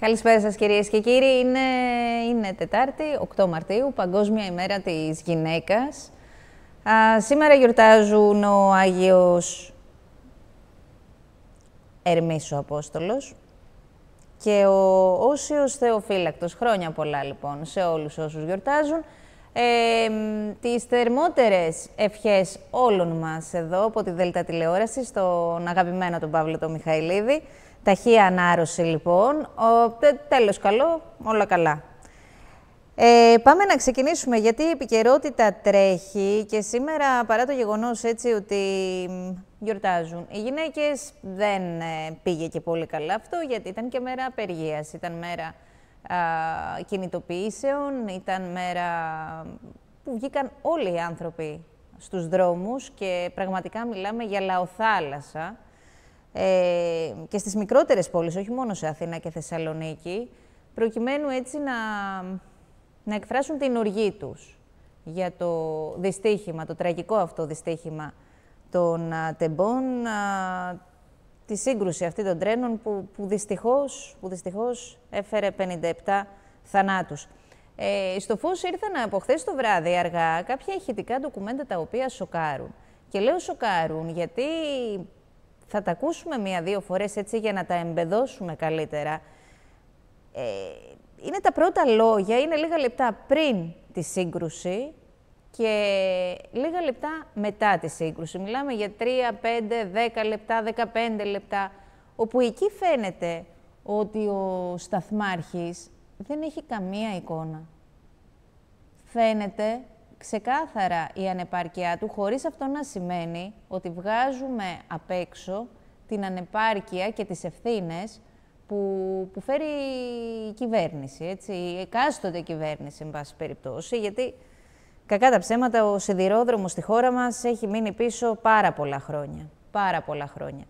Καλησπέρα σας κυρίες και κύριοι. Είναι, είναι Τετάρτη, 8 Μαρτίου, Παγκόσμια ημέρα της γυναίκας. Α, σήμερα γιορτάζουν ο Άγιος Ερμής ο Απόστολος και ο Όσιος Θεοφύλακτος. Χρόνια πολλά λοιπόν σε όλους όσους γιορτάζουν. Ε, τις θερμότερες ευχές όλων μας εδώ από τη Δέλτα Τηλεόραση στον αγαπημένο τον Παύλο τον Μιχαηλίδη. Ταχεία ανάρρωση λοιπόν. Ο, τέλος καλό, όλα καλά. Ε, πάμε να ξεκινήσουμε γιατί η επικαιρότητα τρέχει και σήμερα παρά το γεγονός έτσι ότι γιορτάζουν οι γυναίκες δεν ε, πήγε και πολύ καλά αυτό γιατί ήταν και μέρα απεργίας, ήταν μέρα α, κινητοποιήσεων, ήταν μέρα που βγήκαν όλοι οι άνθρωποι στους δρόμους και πραγματικά μιλάμε για λαοθάλασσα ε, και στις μικρότερες πόλεις, όχι μόνο σε Αθήνα και Θεσσαλονίκη, προκειμένου έτσι να, να εκφράσουν την οργή τους για το δυστύχημα, το τραγικό αυτό δυστύχημα των α, τεμπών, α, τη σύγκρουση αυτή των τρένων που, που, δυστυχώς, που δυστυχώς έφερε 57 θανάτους. Ε, στο φως ήρθαν από χθες το βράδυ αργά κάποια ηχητικά ντοκουμέντα τα οποία σοκάρουν. Και λέω σοκάρουν γιατί θα τα ακούσουμε μία-δύο φορές έτσι για να τα εμπεδώσουμε καλύτερα. Ε, είναι τα πρώτα λόγια, είναι λίγα λεπτά πριν τη σύγκρουση και λίγα λεπτά μετά τη σύγκρουση. Μιλάμε για 3, 5, 10 λεπτά, 15 λεπτά, όπου εκεί φαίνεται ότι ο σταθμάρχης δεν έχει καμία εικόνα. Φαίνεται ξεκάθαρα η ανεπάρκειά του, χωρίς αυτό να σημαίνει ότι βγάζουμε απ' έξω την ανεπάρκεια και τις ευθύνες που, που φέρει η κυβέρνηση, έτσι, η εκάστοτε κυβέρνηση, εν πάση περιπτώσει, γιατί κακά τα ψέματα ο σιδηρόδρομος στη χώρα μας έχει μείνει πίσω πάρα πολλά χρόνια. Πάρα πολλά χρόνια.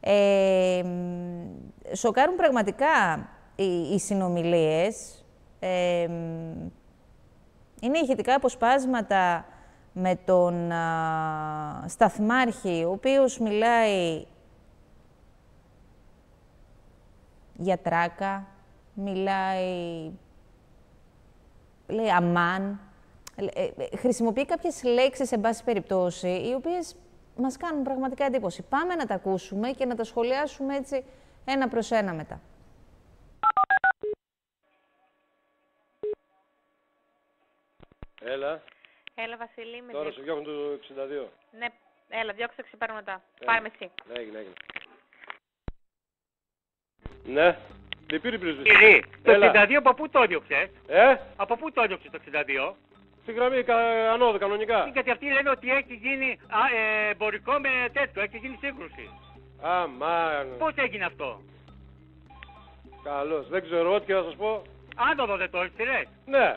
Ε, σοκάρουν πραγματικά οι, οι συνομιλίες, ε, είναι ηχητικά αποσπάσματα με τον α, Σταθμάρχη, ο οποίος μιλάει για τράκα, μιλάει, λέει αμάν, ε, ε, χρησιμοποιεί κάποιες λέξεις, σε πάση περιπτώσει, οι οποίες μας κάνουν πραγματικά εντύπωση. Πάμε να τα ακούσουμε και να τα σχολιάσουμε έτσι ένα προς ένα μετά. Έλα. Έλα, Βασίλη. Με Τώρα σου διώχνουν το 62. Ναι, έλα, διώξε το ξεπάρω μετά. Έλα. Πάρε με εσύ. Ναι, έγινε, έγινε. Ναι. Δεν πήρε πρίσβηση. Κύριε, το Έλα. 62 από πού το έδιωξε, Ε, από πού το έδιωξε το 62. στη γραμμή κα, ανώδου κανονικά. Γιατί αυτοί λένε ότι έχει γίνει α, ε, εμπορικό με τέτοιο, έχει γίνει σύγκρουση. Αμάν. Πώς έγινε αυτό; Καλώς. Δεν ξέρω ό,τι και να σας πω. Άνοδο δεν το έχεις ρε. Ναι.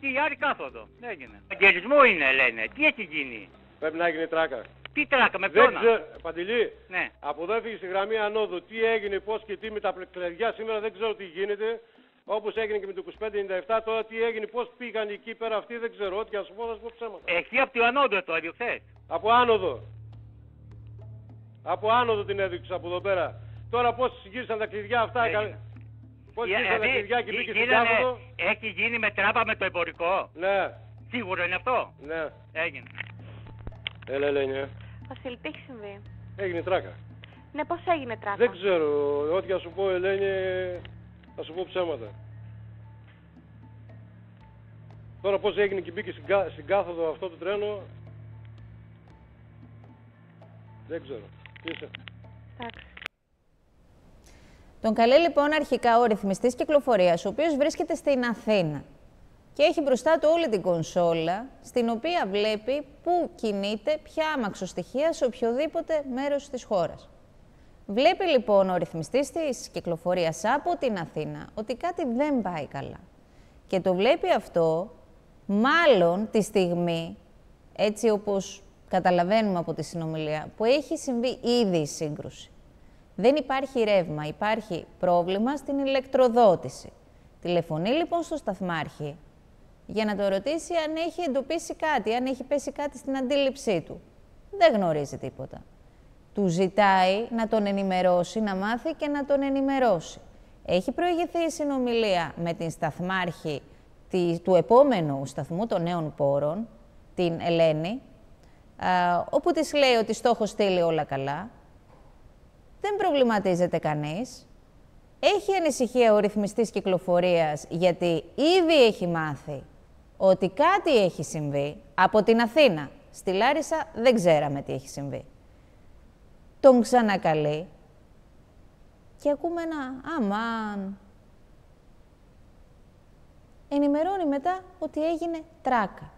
Τι άλλη κάθοδο. Έγινε. Αγγελισμό είναι λένε. Τι έχει γίνει; Πρέπει να γίνει τράκα. Τι τράκα με Δεν ποιον. ξέρω. Παντελή. Ναι. Από εδώ έφυγε στη γραμμή ανώδου. Τι έγινε, πώς και τι με τα κλειδιά σήμερα δεν ξέρω τι γίνεται. Όπως έγινε και με το 2597, τώρα τι έγινε, πώς πήγαν εκεί πέρα αυτοί, δεν ξέρω. Ό,τι και να σου πω, θα σου πω ψέματα. Εκεί από το ανώδο το έδιωξε. Από άνοδο. Από άνοδο την έδειξα από εδώ πέρα. Τώρα πώς γύρισαν τα κλειδιά αυτά, Έγινε. έκανε. Πώς Ε, γύρισαν τα δηλαδή, κλειδιά και γι- μπήκε στην γίνανε- κάθοδο. Έχει γίνει με τράπα με το εμπορικό. Ναι, Σίγουρο είναι αυτό; ναι. Έγινε. Έλα, Ελένια. Βασίλη, τι έχει συμβεί; Έγινε τράκα. Ναι, πώς έγινε τράκα; Δεν ξέρω. Ό,τι να σου πω, Ελένη, θα σου πω ψέματα. Τώρα πώς έγινε και μπήκε στην, κα- στην κάθοδο αυτό το τρένο, δεν ξέρω. Τι είσαι; Εντάξει. Τον καλεί λοιπόν αρχικά ο ρυθμιστής κυκλοφορίας, ο οποίος βρίσκεται στην Αθήνα και έχει μπροστά του όλη την κονσόλα, στην οποία βλέπει πού κινείται ποια αμαξοστοιχεία σε οποιοδήποτε μέρος της χώρας. Βλέπει λοιπόν ο ρυθμιστής της κυκλοφορίας από την Αθήνα ότι κάτι δεν πάει καλά. Και το βλέπει αυτό μάλλον τη στιγμή έτσι όπως καταλαβαίνουμε από τη συνομιλία, που έχει συμβεί ήδη η σύγκρουση. Δεν υπάρχει ρεύμα, υπάρχει πρόβλημα στην ηλεκτροδότηση. Τηλεφωνεί λοιπόν στο σταθμάρχη για να το ρωτήσει αν έχει εντοπίσει κάτι, αν έχει πέσει κάτι στην αντίληψή του. Δεν γνωρίζει τίποτα. Του ζητάει να τον ενημερώσει, να μάθει και να τον ενημερώσει. Έχει προηγηθεί η συνομιλία με την σταθμάρχη του επόμενου σταθμού των νέων πόρων, την Ελένη, όπου της λέει ότι στόχο στείλει όλα καλά. Δεν προβληματίζεται κανείς. Έχει ανησυχία ο ρυθμιστής κυκλοφορίας, γιατί ήδη έχει μάθει ότι κάτι έχει συμβεί από την Αθήνα. Στη Λάρισα δεν ξέραμε τι έχει συμβεί. Τον ξανακαλεί και ακούμε ένα «Αμάν». Ενημερώνει μετά ότι έγινε τράκα.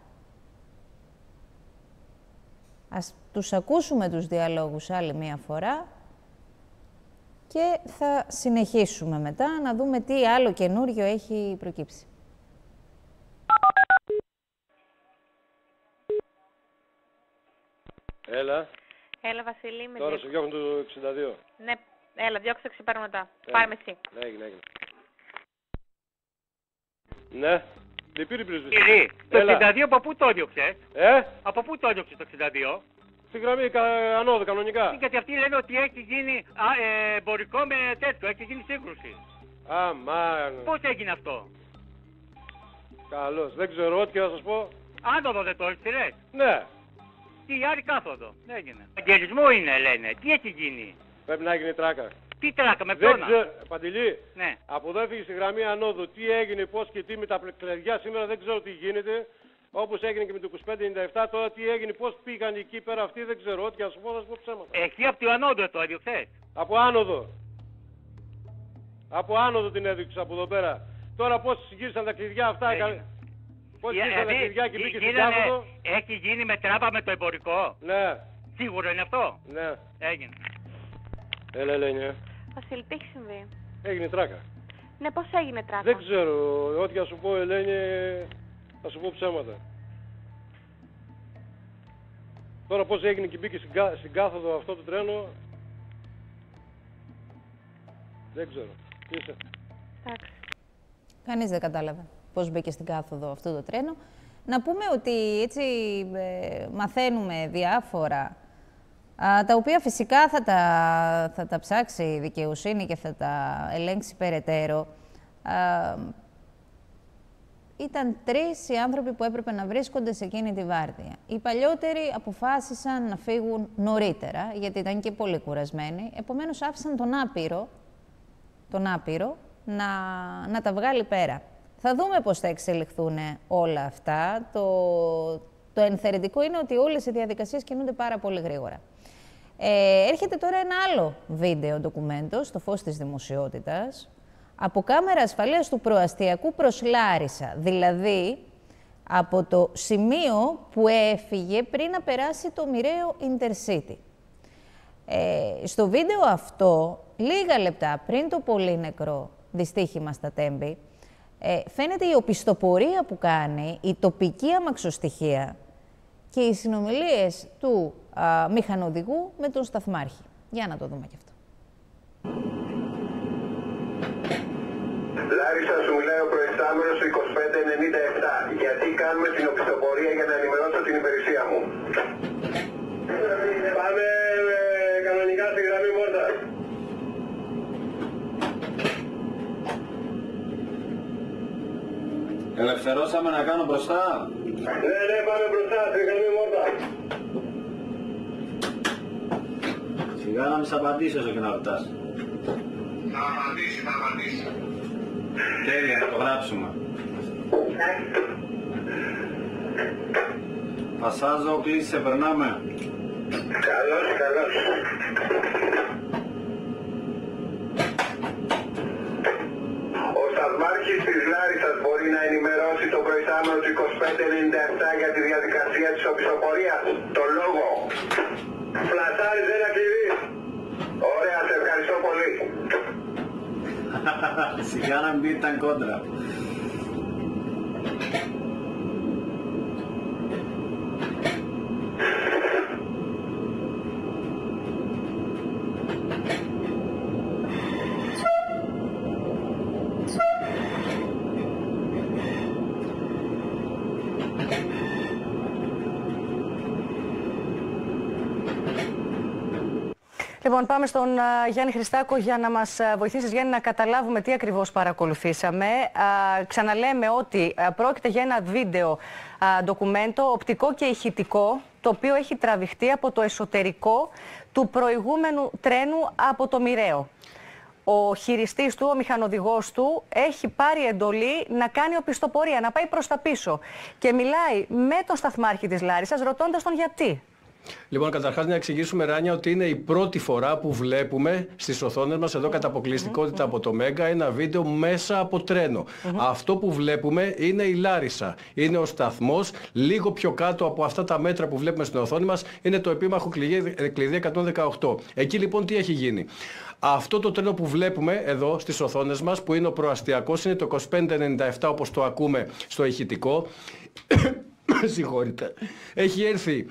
Ας τους ακούσουμε τους διαλόγους άλλη μία φορά και θα συνεχίσουμε μετά να δούμε τι άλλο καινούριο έχει προκύψει. Έλα. Έλα, Βασίλη, με Τώρα διώκ- σου διώχνουν το 62. Ναι, έλα, διώξε το ξεπέρω μετά. Ε. Πάμε εσύ. Ναι, έγινε, έγινε. Ναι. Δεν πήρε πρίσβηση. Κύριε, το Έλα. 62 από πού το διώξε, Ε, από πού το διώξε το 62. στη γραμμή κα, ανώδου κανονικά. Γιατί αυτοί λένε ότι έχει γίνει α, ε, εμπορικό με τέτοιο, έχει γίνει σύγκρουση. Αμάν. Πώς έγινε αυτό; Καλώς. Δεν ξέρω ό,τι και να σας πω. Άνοδο δεν το έχεις, ρε. Ναι. Τι άλλη κάθοδο. Έγινε. Αγγελισμό είναι, λένε. Τι έχει γίνει; Πρέπει να γίνει τράκα. Τι τράκα με Δεν ποιον. ξέρω. Παντελή. Ναι. Από εδώ έφυγε στη γραμμή ανώδου. Τι έγινε, πώς και τι με τα κλειδιά σήμερα δεν ξέρω τι γίνεται. Όπως έγινε και με το 2597, τώρα τι έγινε, πώς πήγαν εκεί πέρα αυτοί δεν ξέρω. Ό,τι και να σου πω, θα σου πω ψέματα. Εκεί από το ανώδο το έδιωξες. Από άνοδο. Από άνοδο την έδειξε από εδώ πέρα. Τώρα πώς γύρισαν τα κλειδιά αυτά. Έγινε. Πώς Ε, γύρισαν τα δηλαδή, κλειδιά και γι- μπήκε στην γίνανε- κάθοδο. Έχει γίνει με τράπα με το εμπορικό. Ναι, Σίγουρο είναι αυτό; ναι. Έγινε. Έλα, Ελένη. ε. Βασίλη, τι έχει συμβεί; Έγινε τράκα. Ναι, πώς έγινε τράκα; Δεν ξέρω. Ό,τι να σου πω, Ελένη, θα σου πω ψέματα. Τώρα πώς έγινε και μπήκε στην, κα- στην κάθοδο αυτό το τρένο, δεν ξέρω. Τι είσαι; Εντάξει. Κανείς δεν κατάλαβε πώς μπήκε στην κάθοδο αυτό το τρένο. Να πούμε ότι έτσι ε, μαθαίνουμε διάφορα, α, τα οποία φυσικά θα τα, θα τα ψάξει η δικαιοσύνη και θα τα ελέγξει περαιτέρω. Α, ήταν τρεις οι άνθρωποι που έπρεπε να βρίσκονται σε εκείνη τη βάρδια. Οι παλιότεροι αποφάσισαν να φύγουν νωρίτερα, γιατί ήταν και πολύ κουρασμένοι. Επομένως άφησαν τον άπειρο τον άπειρο να, να τα βγάλει πέρα. Θα δούμε πώς θα εξελιχθούν όλα αυτά. Το, το ενθαρρυντικό είναι ότι όλες οι διαδικασίες κινούνται πάρα πολύ γρήγορα. Ε, έρχεται τώρα ένα άλλο βίντεο ντοκουμέντο στο φως της δημοσιότητας από κάμερα ασφαλείας του προαστιακού προς Λάρισα, δηλαδή από το σημείο που έφυγε πριν να περάσει το μοιραίο Intercity. Ε, στο βίντεο αυτό, λίγα λεπτά πριν το πολύ νεκρό δυστύχημα στα Τέμπη, ε, φαίνεται η οπισθοπορία που κάνει, η τοπική αμαξοστοιχεία και οι συνομιλίες του α, μηχανοδηγού με τον σταθμάρχη. Για να το δούμε και αυτό. Λάρισα σου μιλάει ο προϊστάμενος του 2597. Γιατί κάνουμε την οπισθοπορία για να ενημερώσω την υπηρεσία μου; Πάμε ε, κανονικά στη γραμμή Μόρτα. Ελευθερώσαμε να κάνω μπροστά. Ναι, ναι, πάμε μπροστά στη γραμμή Μόρτα. Σιγά να μη σ' απαντήσω όσο και να ρωτάς. Θα απαντήσει, θα απαντήσει. Τέλεια, να το γράψουμε. Πασάζω, κλείσει, περνάμε. Καλώς, καλώς. Ο σταθμάρχης της Λάρισας μπορεί να ενημερώσει το προϊστάμενο του 2597 για τη διαδικασία της οπισθοπορίας. Το λόγο. Φλασάρεις ένα κλειδί. Ωραία, σε ευχαριστώ πολύ. Σιγά να μην ήταν κόντρα. Λοιπόν, πάμε στον α, Γιάννη Χριστάκο για να μας α, βοηθήσεις, Γιάννη, να καταλάβουμε τι ακριβώς παρακολουθήσαμε. Α, ξαναλέμε ότι α, πρόκειται για ένα βίντεο α, ντοκουμέντο, οπτικό και ηχητικό, το οποίο έχει τραβηχτεί από το εσωτερικό του προηγούμενου τρένου από το Μοιραίο. Ο χειριστής του, ο μηχανοδηγός του, έχει πάρει εντολή να κάνει οπισθοπορία, να πάει προς τα πίσω. Και μιλάει με τον σταθμάρχη της Λάρισσας, ρωτώντας τον γιατί. Λοιπόν, καταρχάς να εξηγήσουμε, Ράνια, ότι είναι η πρώτη φορά που βλέπουμε στις οθόνες μας, εδώ κατά αποκλειστικότητα από το Μέγκα, ένα βίντεο μέσα από τρένο. Αυτό που βλέπουμε είναι η Λάρισα. Είναι ο σταθμός, λίγο πιο κάτω από αυτά τα μέτρα που βλέπουμε στην οθόνη μας, είναι το επίμαχο κλειδί, ε, κλειδί 118. Εκεί λοιπόν τι έχει γίνει. Αυτό το τρένο που βλέπουμε εδώ στις οθόνες μας, που είναι ο προαστιακός, είναι το 2597 όπως το ακούμε στο ηχητικό. Συγχωρείτε. Έχει έρθει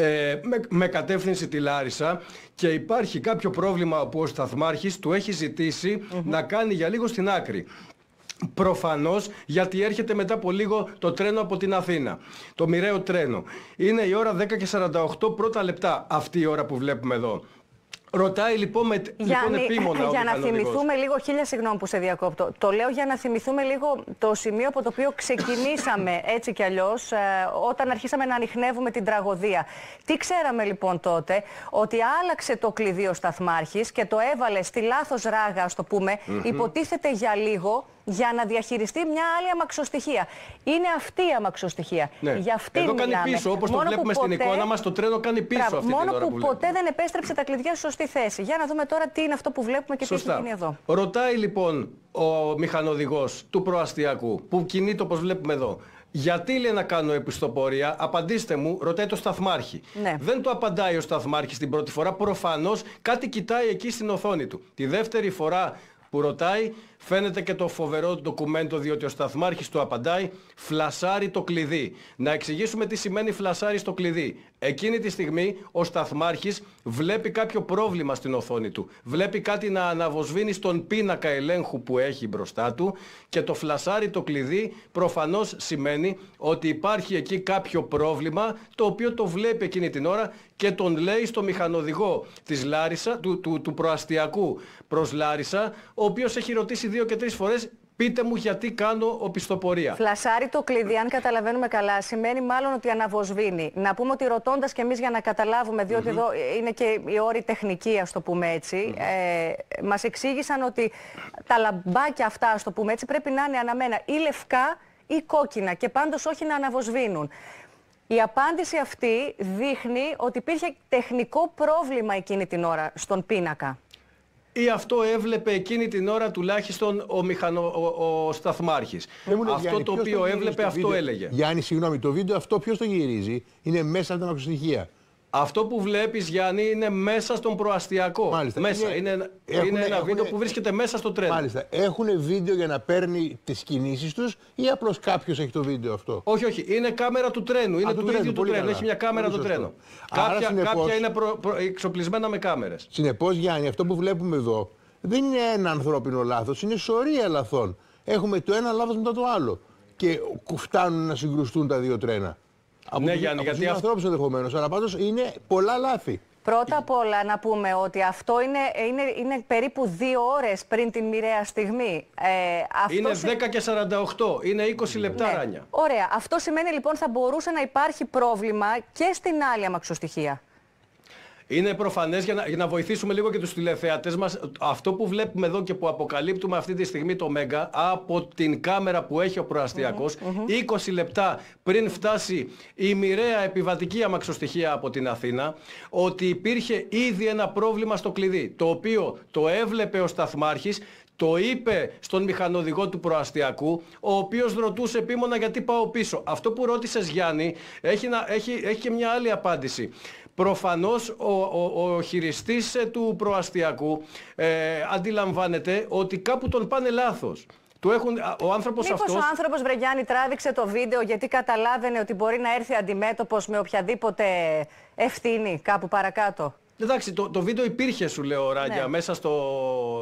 ε, με, με κατεύθυνση τη Λάρισα και υπάρχει κάποιο πρόβλημα που ο Σταθμάρχης του έχει ζητήσει να κάνει για λίγο στην άκρη. Προφανώς γιατί έρχεται μετά από λίγο το τρένο από την Αθήνα. Το μοιραίο τρένο. Είναι η ώρα 10 και 48 πρώτα λεπτά αυτή η ώρα που βλέπουμε εδώ. Ρωτάει λοιπόν, με, λοιπόν Γιάννη, επίμονα ο για να μηχανοδηγός. θυμηθούμε λίγο, χίλια συγγνώμη που σε διακόπτω. Το λέω για να θυμηθούμε λίγο το σημείο από το οποίο ξεκινήσαμε έτσι κι αλλιώς, ε, όταν αρχίσαμε να ανοιχνεύουμε την τραγωδία. Τι ξέραμε λοιπόν τότε, ότι άλλαξε το κλειδί ο Σταθμάρχης και το έβαλε στη λάθος ράγα, ας το πούμε, υποτίθεται για λίγο, για να διαχειριστεί μια άλλη αμαξοστοιχεία. Είναι αυτή η αμαξοστοιχεία. Ναι. Για αυτή Εδώ κάνει μιλάμε. πίσω, όπως το Μόνο που βλέπουμε στην ποτέ- εικόνα μας, το τρένο κάνει πίσω Μπράβο, αυτή την Μόνο ώρα που, που ποτέ βλέπουμε. δεν επέστρεψε τα κλειδιά στη σωστή θέση. Για να δούμε τώρα τι είναι αυτό που βλέπουμε και τι έχει γίνει εδώ. Ρωτάει λοιπόν ο μηχανοδηγός του προαστιακού που κινείται όπως βλέπουμε εδώ. Γιατί λέει να κάνω επιστοπορία, απαντήστε μου, ρωτάει το σταθμάρχη. Ναι. Δεν το απαντάει ο σταθμάρχης την πρώτη φορά, προφανώς κάτι κοιτάει εκεί στην οθόνη του. Τη δεύτερη φορά που ρωτάει φαίνεται και το φοβερό ντοκουμέντο διότι ο σταθμάρχης του απαντάει φλασάρει το κλειδί. Να εξηγήσουμε τι σημαίνει φλασάρει στο κλειδί. Εκείνη τη στιγμή ο σταθμάρχης βλέπει κάποιο πρόβλημα στην οθόνη του. Βλέπει κάτι να αναβοσβήνει στον πίνακα ελέγχου που έχει μπροστά του και το φλασάρει το κλειδί προφανώς σημαίνει ότι υπάρχει εκεί κάποιο πρόβλημα το οποίο το βλέπει εκείνη την ώρα και τον λέει στο μηχανοδηγό της Λάρισα, του, του, του προαστιακού προς Λάρισα, ο οποίος έχει ρωτήσει δύο και τρεις φορές πείτε μου γιατί κάνω οπισθοπορία. Φλασάρει το κλειδί, αν καταλαβαίνουμε καλά, σημαίνει μάλλον ότι αναβοσβήνει. Να πούμε ότι ρωτώντας και εμείς για να καταλάβουμε, διότι εδώ είναι και η όρη τεχνική, ας το πούμε έτσι, ε, μας εξήγησαν ότι τα λαμπάκια αυτά, ας το πούμε έτσι, πρέπει να είναι αναμένα ή λευκά ή κόκκινα και πάντως όχι να αναβοσβήνουν. Η απάντηση αυτή δείχνει ότι υπήρχε τεχνικό πρόβλημα εκείνη την ώρα στον πίνακα. Ή αυτό έβλεπε εκείνη την ώρα τουλάχιστον ο, μηχανο, ο, ο σταθμάρχης. Δεν μου λες, αυτό Γιάννη, το ποιος οποίο γυρίζει έβλεπε το αυτό βίντεο. έλεγε. Γιάννη, συγγνώμη, το βίντεο αυτό ποιος το γυρίζει; Είναι μέσα από τα μακροστοιχεία. Αυτό που βλέπεις Γιάννη είναι μέσα στον προαστιακό. Μάλιστα. Μέσα. Είναι- Είναι, έχουνε- είναι ένα έχουνε- βίντεο που βρίσκεται μέσα στο τρένο. Μάλιστα. Έχουν βίντεο για να παίρνει τις κινήσεις τους ή απλώς κάποιος έχει το βίντεο αυτό; Όχι, όχι. Είναι κάμερα του τρένου. Είναι του του, τρένου, ίδιου του πολύ τρένου. καλά. Έχει μια κάμερα Πολύ το σωστό. τρένο. Άρα, Κάποια, συνεπώς- κάποια είναι προ, προ- εξοπλισμένα με κάμερες. Συνεπώς, Γιάννη, αυτό που βλέπουμε εδώ δεν είναι ένα ανθρώπινο λάθος, είναι σωρεία λαθών. Έχουμε το ένα λάθος μετά το άλλο. Και φτάνουν να συγκρουστούν τα δύο τρένα. Από Ναι, τους- Γιάννη, από γιατί τους αυ- ανθρώπους ενδεχομένως, αλλά πάντως είναι πολλά λάθη. Πρώτα απ' όλα να πούμε ότι αυτό είναι, είναι, είναι περίπου δύο ώρες πριν την μοιραία στιγμή. Ε, αυτό Είναι σε- 10 και 48. Είναι 20 λεπτά Ναι. ράνια. Ωραία. Αυτό σημαίνει λοιπόν θα μπορούσε να υπάρχει πρόβλημα και στην άλλη αμαξοστοιχεία. Είναι προφανές για να, για να βοηθήσουμε λίγο και τους τηλεθεατές μας αυτό που βλέπουμε εδώ και που αποκαλύπτουμε αυτή τη στιγμή το Μέγκα από την κάμερα που έχει ο προαστιακος 20 λεπτά πριν φτάσει η μοιραία επιβατική αμαξοστοιχεία από την Αθήνα ότι υπήρχε ήδη ένα πρόβλημα στο κλειδί το οποίο το έβλεπε ο σταθμάρχης το είπε στον μηχανοδηγό του προαστιακού, ο οποίος ρωτούσε επίμονα γιατί πάω πίσω. Αυτό που ρώτησες Γιάννη έχει, να, έχει, έχει και μια άλλη απάντηση. Προφανώς ο, ο, ο χειριστής ε, του προαστιακού ε, αντιλαμβάνεται ότι κάπου τον πάνε λάθος. Του έχουν, α, ο άνθρωπος Μήπως αυτός... ο άνθρωπος Βρεγιάννη τράβηξε το βίντεο γιατί καταλάβαινε ότι μπορεί να έρθει αντιμέτωπος με οποιαδήποτε ευθύνη κάπου παρακάτω; Εντάξει, το, το βίντεο υπήρχε, σου λέω, Ράγκια, Ναι. μέσα στο,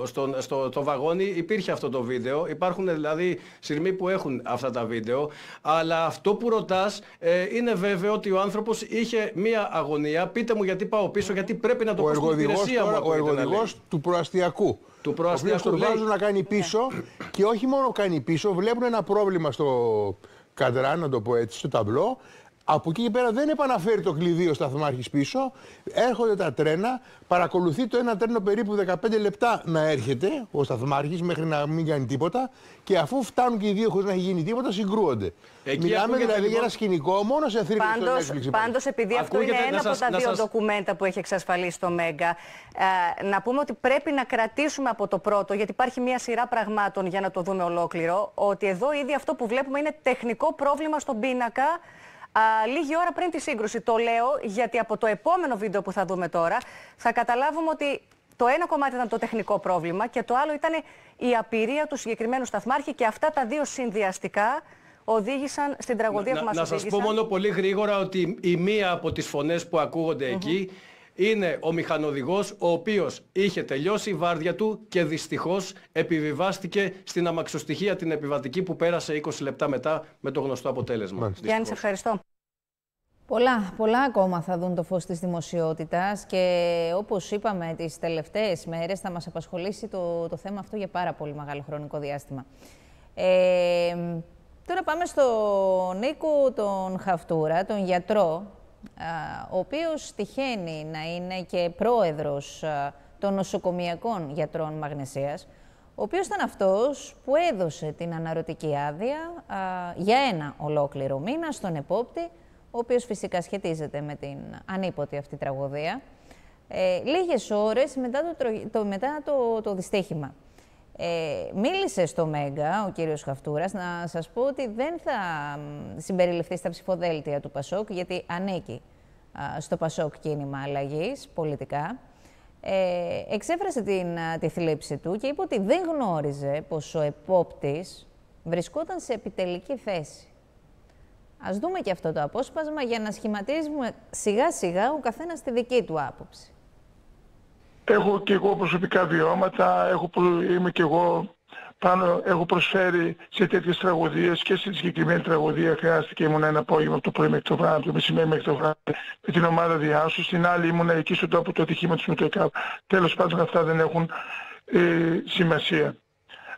στο, στο, το βαγόνι υπήρχε αυτό το βίντεο. Υπάρχουν δηλαδή σειρμοί που έχουν αυτά τα βίντεο. Αλλά αυτό που ρωτάς ε, είναι βέβαιο ότι ο άνθρωπος είχε μία αγωνία. Πείτε μου γιατί πάω πίσω, γιατί πρέπει να το Ο πω στην εργοδηγός, υπηρεσία μου. τώρα, ο ακούγεται να λέει. εργοδηγός του προαστιακού. Του Ο προαστιακού, οποίος τον λέει. βάζουν να κάνει πίσω και όχι μόνο κάνει πίσω, βλέπουν ένα πρόβλημα στο καντρά, να το πω έτσι, στο ταμπλό. Από εκεί και πέρα δεν επαναφέρει το κλειδί ο σταθμάρχης πίσω. Έρχονται τα τρένα, παρακολουθεί το ένα τρένο περίπου 15 λεπτά να έρχεται ο σταθμάρχης μέχρι να μην κάνει τίποτα και αφού φτάνουν και οι δύο χωρίς να έχει γίνει τίποτα συγκρούονται. Εκεί Μιλάμε ακούγεται δηλαδή για λοιπόν- ένα σκηνικό μόνο σε θρύλες στο Πάντως, Netflix. υπάρχει. πάντως επειδή αυτό Ακούγεται, είναι να ένα σας- από τα να δύο σας- ντοκουμέντα που έχει εξασφαλίσει το Μέγκα, ε, να πούμε ότι πρέπει να κρατήσουμε από το πρώτο, γιατί υπάρχει μια σειρά πραγμάτων για να το δούμε ολόκληρο, ότι εδώ ήδη αυτό που βλέπουμε είναι τεχνικό πρόβλημα στον πίνακα α, λίγη ώρα πριν τη σύγκρουση. Το λέω γιατί από το επόμενο βίντεο που θα δούμε τώρα θα καταλάβουμε ότι το ένα κομμάτι ήταν το τεχνικό πρόβλημα και το άλλο ήταν η απειρία του συγκεκριμένου σταθμάρχη και αυτά τα δύο συνδυαστικά οδήγησαν στην τραγωδία Να, που μας να σας οδήγησαν. πω μόνο πολύ γρήγορα ότι η μία από τις φωνές που ακούγονται εκεί είναι ο μηχανοδηγός ο οποίος είχε τελειώσει η βάρδια του και δυστυχώς επιβιβάστηκε στην αμαξοστοιχεία την επιβατική που πέρασε 20 λεπτά μετά με το γνωστό αποτέλεσμα. Μάλιστα. Γιάννη, σε Δυστυχώς. ευχαριστώ. Πολλά, πολλά ακόμα θα δουν το φως της δημοσιότητας και όπως είπαμε τις τελευταίες μέρες θα μας απασχολήσει το, το θέμα αυτό για πάρα πολύ μεγάλο χρονικό διάστημα. Ε, τώρα πάμε στον Νίκο τον Χαυτούρα, τον γιατρό, α, ο οποίος τυχαίνει να είναι και πρόεδρος α, των νοσοκομιακών γιατρών Μαγνησίας, ο οποίος ήταν αυτός που έδωσε την αναρωτική άδεια α, για ένα ολόκληρο μήνα στον επόπτη, ο οποίος φυσικά σχετίζεται με την ανίποτη αυτή τραγωδία, ε, λίγες ώρες μετά το, τρο- το, μετά το, το δυστύχημα. Ε, μίλησε στο Μέγκα ο κύριος Χαυτούρας να σας πω ότι δεν θα μ, συμπεριληφθεί στα ψηφοδέλτια του Πασόκ γιατί ανήκει α, στο Πασόκ κίνημα αλλαγής πολιτικά. Ε, εξέφρασε την, α, τη θλίψη του και είπε ότι δεν γνώριζε πως ο επόπτης βρισκόταν σε επιτελική θέση. Ας δούμε και αυτό το απόσπασμα για να σχηματίζουμε σιγά σιγά ο καθένας τη δική του άποψη. Έχω και εγώ προσωπικά βιώματα, έχω, προ- είμαι και εγώ πάνω, έχω προσφέρει σε τέτοιες τραγωδίες και στη συγκεκριμένη τραγωδία χρειάστηκε ήμουν ένα απόγευμα από το πρωί μέχρι το βράδυ, από το μεσημέρι μέχρι το βράδυ με την ομάδα διάσου. Στην άλλη ήμουν εκεί στον τόπο του ατυχήματος με το ΕΚΑΒ. Τέλος πάντων αυτά δεν έχουν ε, σημασία.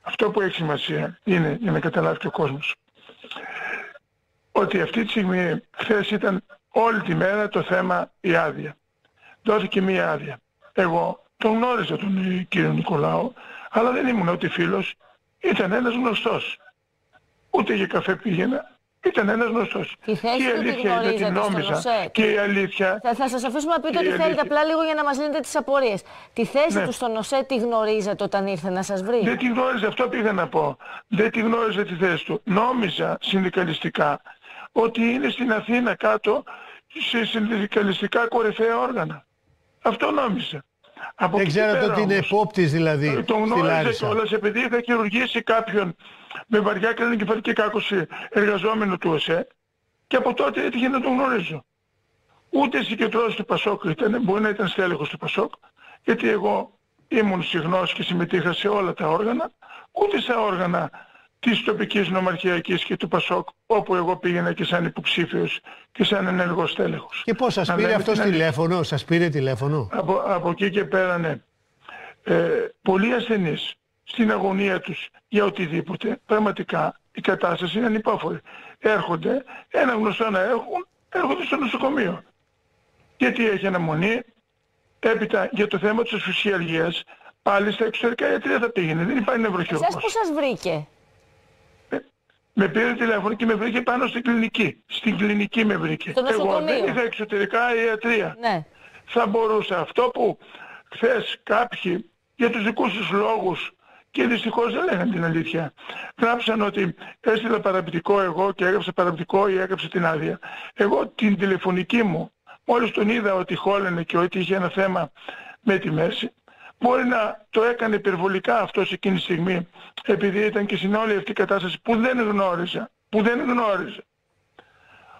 Αυτό που έχει σημασία είναι, για να καταλάβει και ο κόσμος, ότι αυτή τη στιγμή, χθες ήταν όλη τη μέρα το θέμα η άδεια. Δόθηκε μία άδεια. Εγώ τον γνώριζα τον ε, κύριο Νικολάου, αλλά δεν ήμουν ούτε φίλος, ήταν ένας γνωστός. Ούτε για καφέ πήγαινα, ήταν ένας γνωστός. Τη θέση και η του τη αλήθεια είναι ότι γνωρίζατε στον νόμιζα ΟΣΕ. και η αλήθεια Θα, θα σας αφήσουμε να πείτε Η ό,τι θέλετε, αλήθεια- απλά λίγο για να μας λύνετε τις απορίες. Τη θέση Ναι. του στον ΟΣΕ τη γνωρίζατε όταν ήρθε να σας βρει; Δεν τη γνώριζε, αυτό πήγα να πω. Δεν τη γνώριζε τη θέση του. Νόμιζα συνδικαλιστικά ότι είναι στην Αθήνα κάτω σε συνδικαλιστικά κορυφαία όργανα. Αυτό νόμιζα. Από Δεν εκεί και ξέρατε πέρα ότι είναι όμως, επόπτης δηλαδή ε, Τον στη γνώριζα Λάρισα. κιόλας επειδή είχα χειρουργήσει κάποιον με βαριά κρανικεφαλική κάκωση εργαζόμενο του ΟΣΕ και από τότε έτυχε να τον γνωρίζω. Ούτε συγκεντρώσεις του Πασόκ ήταν, μπορεί να ήταν στέλεχος του Πασόκ, γιατί εγώ ήμουν συχνός και συμμετείχα σε όλα τα όργανα, ούτε σε όργανα της τοπικής νομαρχιακής και του Πασόκ, όπου εγώ πήγαινα και σαν υποψήφιος και σαν ενεργός στέλεχος. Και πώς σας Να πήρε λέμε αυτός την αλήθεια. τηλέφωνο, σας πήρε τηλέφωνο; Από, από εκεί και πέρα, ναι. Ε, πολλοί ασθενείς στην αγωνία τους για οτιδήποτε, πραγματικά η κατάσταση είναι ανυπόφορη. Έρχονται, ένα γνωστό να έχουν, έρχονται στο νοσοκομείο. Γιατί έχει αναμονή, έπειτα για το θέμα της ασφυσιαλγίας, πάλι στα εξωτερικά ιατρία θα πήγαινε, δεν υπάρχει Εσάς νευροχειρουργός. που σας βρήκε; Με πήρε τηλέφωνο και με βρήκε πάνω στην κλινική. Στην κλινική με βρήκε. Στο Εγώ νοσοκομείο. δεν είχα εξωτερικά ιατρία. Ναι. θα μπορούσε αυτό που χθες κάποιοι για τους δικούς τους λόγους και δυστυχώς δεν λέγανε την αλήθεια. Γράψαν ότι έστειλα παραπητικό εγώ και έγραψα παραπητικό ή έγραψα την άδεια. Εγώ την τηλεφωνική μου, μόλις τον είδα ότι χόλαινε και ότι είχε ένα θέμα με τη μέση, μπορεί να το έκανε υπερβολικά αυτό σε εκείνη τη στιγμή, επειδή ήταν και στην όλη αυτή η κατάσταση που δεν γνώριζα, που δεν γνώριζα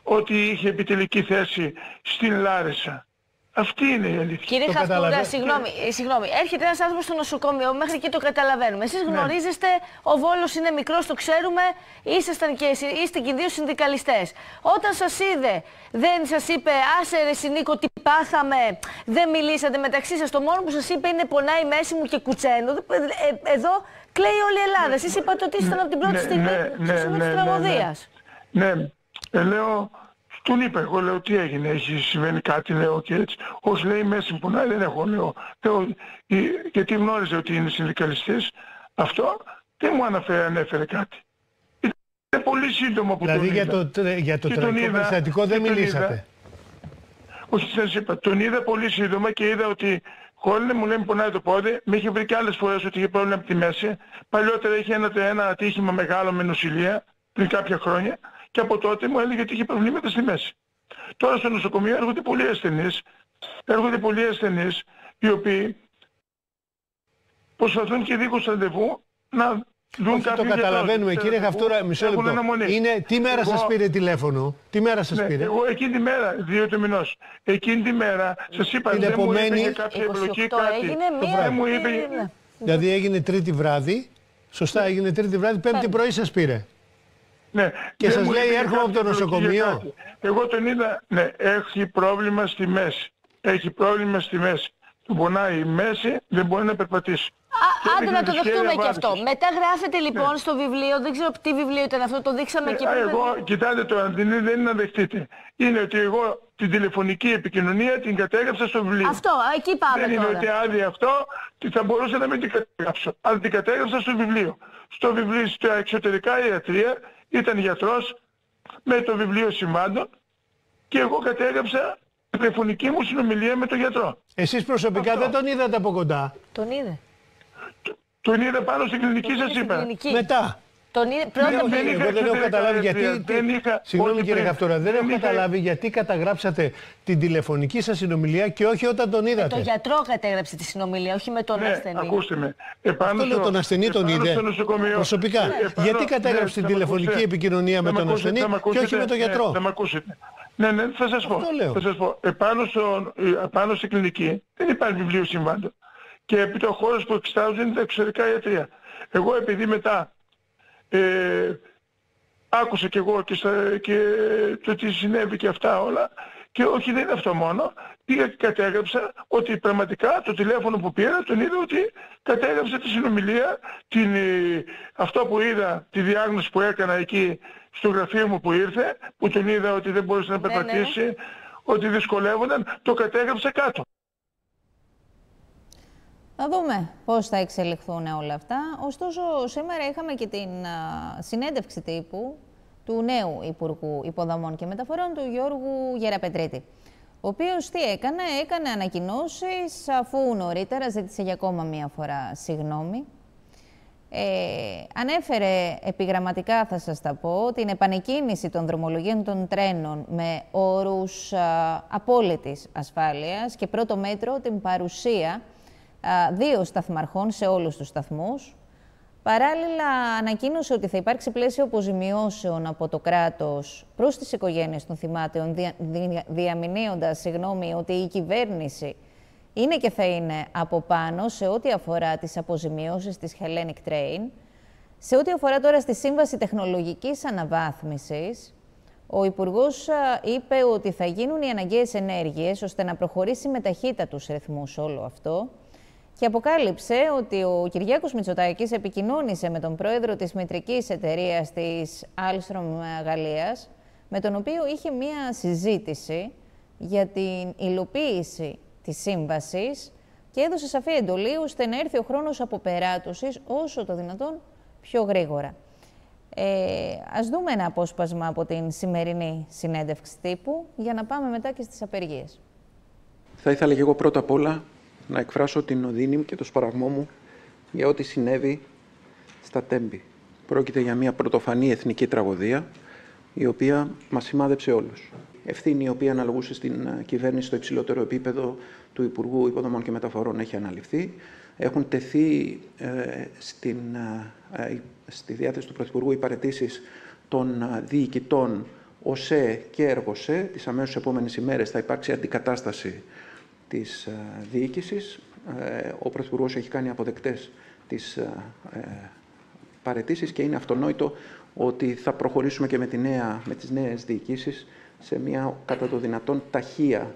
ότι είχε επιτελική θέση στην Λάρισα. Αυτή είναι η αλήθεια. Κύριε Χαυτούρα, συγγνώμη, ε, συγγνώμη, έρχεται ένας άνθρωπος στο νοσοκομείο, μέχρι εκεί το καταλαβαίνουμε. Εσείς Ναι. γνωρίζεστε, ο Βόλος είναι μικρός, το ξέρουμε, ήσασταν και εσείς, είστε και οι δύο συνδικαλιστές. Όταν σας είδε, δεν σας είπε, άσε ρε Συνίκο, τι πάθαμε, δεν μιλήσατε μεταξύ σας. Το μόνο που σας είπε είναι πονάει η μέση μου και κουτσένω. Ε, ε, εδώ κλαίει όλη η Ελλάδα. Εσείς είπατε ότι ήσασταν από την πρώτη Ναι, στιγμή ναι, στο ναι, σημείο ναι, τη ναι, τραγωδίας. Ναι, ε, λέω, τον είπα εγώ, λέω τι έγινε, έχει συμβαίνει κάτι, λέω και έτσι. Ως λέει μέση μου πονάει, δεν έχω, λέω. λέω «Η- γιατί γνώριζε ότι είναι συνδικαλιστής, αυτό δεν μου αναφέρε, ανέφερε κάτι. Είναι πολύ σύντομο που Δηλαδή τον για είδα. το, τρε- για το Και τον τραγικό είδα, περιστατικό δεν και τον μιλήσατε. είδα. Όχι, σας είπα, τον είδα πολύ σύντομα και είδα ότι χόλυνε, μου λέει μου πονάει το πόδι, με είχε βρει και άλλες φορές ότι είχε πρόβλημα από τη μέση. Παλιότερα είχε ένα, ένα ατύχημα μεγάλο με νοσηλεία πριν κάποια χρόνια και από τότε μου έλεγε ότι είχε προβλήματα στη μέση. Τώρα στο νοσοκομείο έρχονται πολλοί ασθενείς, έρχονται πολλοί ασθενείς οι οποίοι προσπαθούν και δίχως ραντεβού να δουν Όχι, το κάποιον καταλαβαίνουμε. γιατρό. Κύριε Χαυτούρα, μισό Έχουν λεπτό. αναμονή. Είναι, τι μέρα σας Εγώ- πήρε τηλέφωνο, τι μέρα σας ναι, πήρε; εγώ εκείνη τη μέρα, δύο του μηνός, εκείνη τη μέρα, σας είπα, Την δεν μου είπε επομένη- για κάποια εμπλοκή 28 κάτι. έγινε, Το μία βράδυ μου αυτή είπε, είναι. Δηλαδή έγινε τρίτη βράδυ, σωστά έγινε τρίτη βράδυ, πέμπτη πρωί σας πήρε. Ναι, Και δεν σας μου λέει, είπε για έρχομαι από το κάποια εμπλοκή για νοσοκομείο. κάτι. Εγώ τον είδα, ναι, έχει πρόβλημα στη μέση. Έχει πρόβλημα στη μέση. Του πονάει η μέση, δεν μπορεί να περπατήσει. Και Άντε έδειχνε να το τη σχέδια δεχτούμε και βάρκης. αυτό. Μετά γράφετε λοιπόν στο βιβλίο, δεν ξέρω τι βιβλίο ήταν αυτό, το δείξαμε και Ναι, πριν. εγώ, κοιτάτε τώρα, δεν είναι, δεν είναι να δεχτείτε. Είναι ότι εγώ την τηλεφωνική επικοινωνία την κατέγραψα στο βιβλίο. Αυτό, α, εκεί πάμε Δεν είναι τώρα. ότι άδεια αυτό, τι θα μπορούσα να μην την κατέγραψω. Αλλά την κατέγραψα στο βιβλίο. Στο βιβλίο, στα εξωτερικά ιατρία, ήταν γιατρός με το βιβλίο συμβάντων και εγώ κατέγραψα τηλεφωνική μου συνομιλία με τον γιατρό. Εσείς προσωπικά δεν τον είδατε από κοντά; Τον είδε. Τον είδα πάνω στην κλινική σας Στην είπα. κλινική. Μετά. Τον είδε πρώτα Δεν- πριν. δεν είχα Εγώ δεν έχω εξωτερικά καταλάβει γιατί. ιατρία. Δεν είχα- Συγγνώμη όχι κύριε πριν. Καυτούρα, δεν Δεν έχω είχα- καταλάβει γιατί καταγράψατε την τηλεφωνική σας συνομιλία και όχι όταν τον Το είδατε. γιατρό κατέγραψε τη συνομιλία, όχι με τον Ναι, ασθενή. ακούστε με. Επάνω Αυτό λέω στο- τον ασθενή τον επάνω είδε. στο νοσοκομείο- Προσωπικά. Ε, επάνω- Γιατί κατέγραψε ναι, την θα μ' τηλεφωνική ακούσετε. επικοινωνία Θα με μ' τον ακούσετε, ασθενή θα μ' και όχι ακούσετε. με τον Ναι, γιατρό; θα μ' ακούσετε. Ναι, ναι, θα σας πω. Αυτό λέω. Θα σας πω. Επάνω, στο, ε, επάνω στην κλινική δεν υπάρχει βιβλίο συμβάντων. Και επί το χώρος που εξετάζουν είναι τα εξωτερικά ιατρία. Εγώ επειδή μετά ε, άκουσα και εγώ και, στα, και το τι συνέβη και αυτά όλα. Και όχι δεν είναι αυτό μόνο. Πήγα και κατέγραψα ότι πραγματικά το τηλέφωνο που πήρα τον είδα ότι κατέγραψα τη συνομιλία την, ε, αυτό που είδα τη διάγνωση που έκανα εκεί στο γραφείο μου που ήρθε που τον είδα ότι δεν μπορούσε να ναι. περπατήσει ότι δυσκολεύονταν το κατέγραψα κάτω Να δούμε πώς θα εξελιχθούν όλα αυτά. Ωστόσο, σήμερα είχαμε και την α, συνέντευξη τύπου του νέου Υπουργού Υποδομών και Μεταφορών, του Γιώργου Γεραπετρίτη. Ο οποίος τι έκανε, έκανε ανακοινώσεις αφού νωρίτερα ζήτησε για ακόμα μία φορά συγγνώμη. Ε, ανέφερε επιγραμματικά, θα σας τα πω, την επανεκκίνηση των δρομολογίων των τρένων με όρους α, απόλυτης ασφάλειας και πρώτο μέτρο την παρουσία α, δύο σταθμαρχών σε όλους τους σταθμούς. Παράλληλα, ανακοίνωσε ότι θα υπάρξει πλαίσιο αποζημιώσεων από το κράτος προς τις οικογένειες των θυμάτων, δια, δια, διαμηνύοντας συγγνώμη, ότι η κυβέρνηση είναι και θα είναι από πάνω σε ό,τι αφορά τις αποζημιώσεις της Hellenic Train. Σε ό,τι αφορά τώρα στη Σύμβαση Τεχνολογικής Αναβάθμισης, ο Υπουργός α, είπε ότι θα γίνουν οι αναγκαίες ενέργειες ώστε να προχωρήσει με ταχύτατους ρυθμούς όλο αυτό και αποκάλυψε ότι ο Κυριάκος Μητσοτάκης επικοινώνησε με τον πρόεδρο της μητρικής εταιρείας της Alstrom Γαλλίας, με τον οποίο είχε μία συζήτηση για την υλοποίηση της σύμβασης και έδωσε σαφή εντολή ώστε να έρθει ο χρόνος αποπεράτωσης όσο το δυνατόν πιο γρήγορα. Ε, ας δούμε ένα απόσπασμα από την σημερινή συνέντευξη τύπου για να πάμε μετά και στις απεργίες. Θα ήθελα και εγώ πρώτα απ' όλα να εκφράσω την οδύνη μου και το σπαραγμό μου για ό,τι συνέβη στα Τέμπη. Πρόκειται για μια πρωτοφανή εθνική τραγωδία η οποία μας σημάδεψε όλους. Ευθύνη η οποία αναλογούσε στην ε, κυβέρνηση στο υψηλότερο επίπεδο του Υπουργού Υποδομών και Μεταφορών έχει αναλυφθεί. Έχουν τεθεί ε, στην, ε, ε, στη διάθεση του Πρωθυπουργού οι παρετήσεις των ε, διοικητών ΟΣΕ και ΕΡΓΟΣΕ. Τις αμέσως επόμενες ημέρες θα υπάρξει αντικατάσταση της ε, διοίκησης. Ε, ο Πρωθυπουργός έχει κάνει αποδεκτές τις ε, ε, παρετήσεις και είναι αυτονόητο ότι θα προχωρήσουμε και με, τη νέα, με τις νέες διοικήσεις σε μια κατά το δυνατόν ταχεία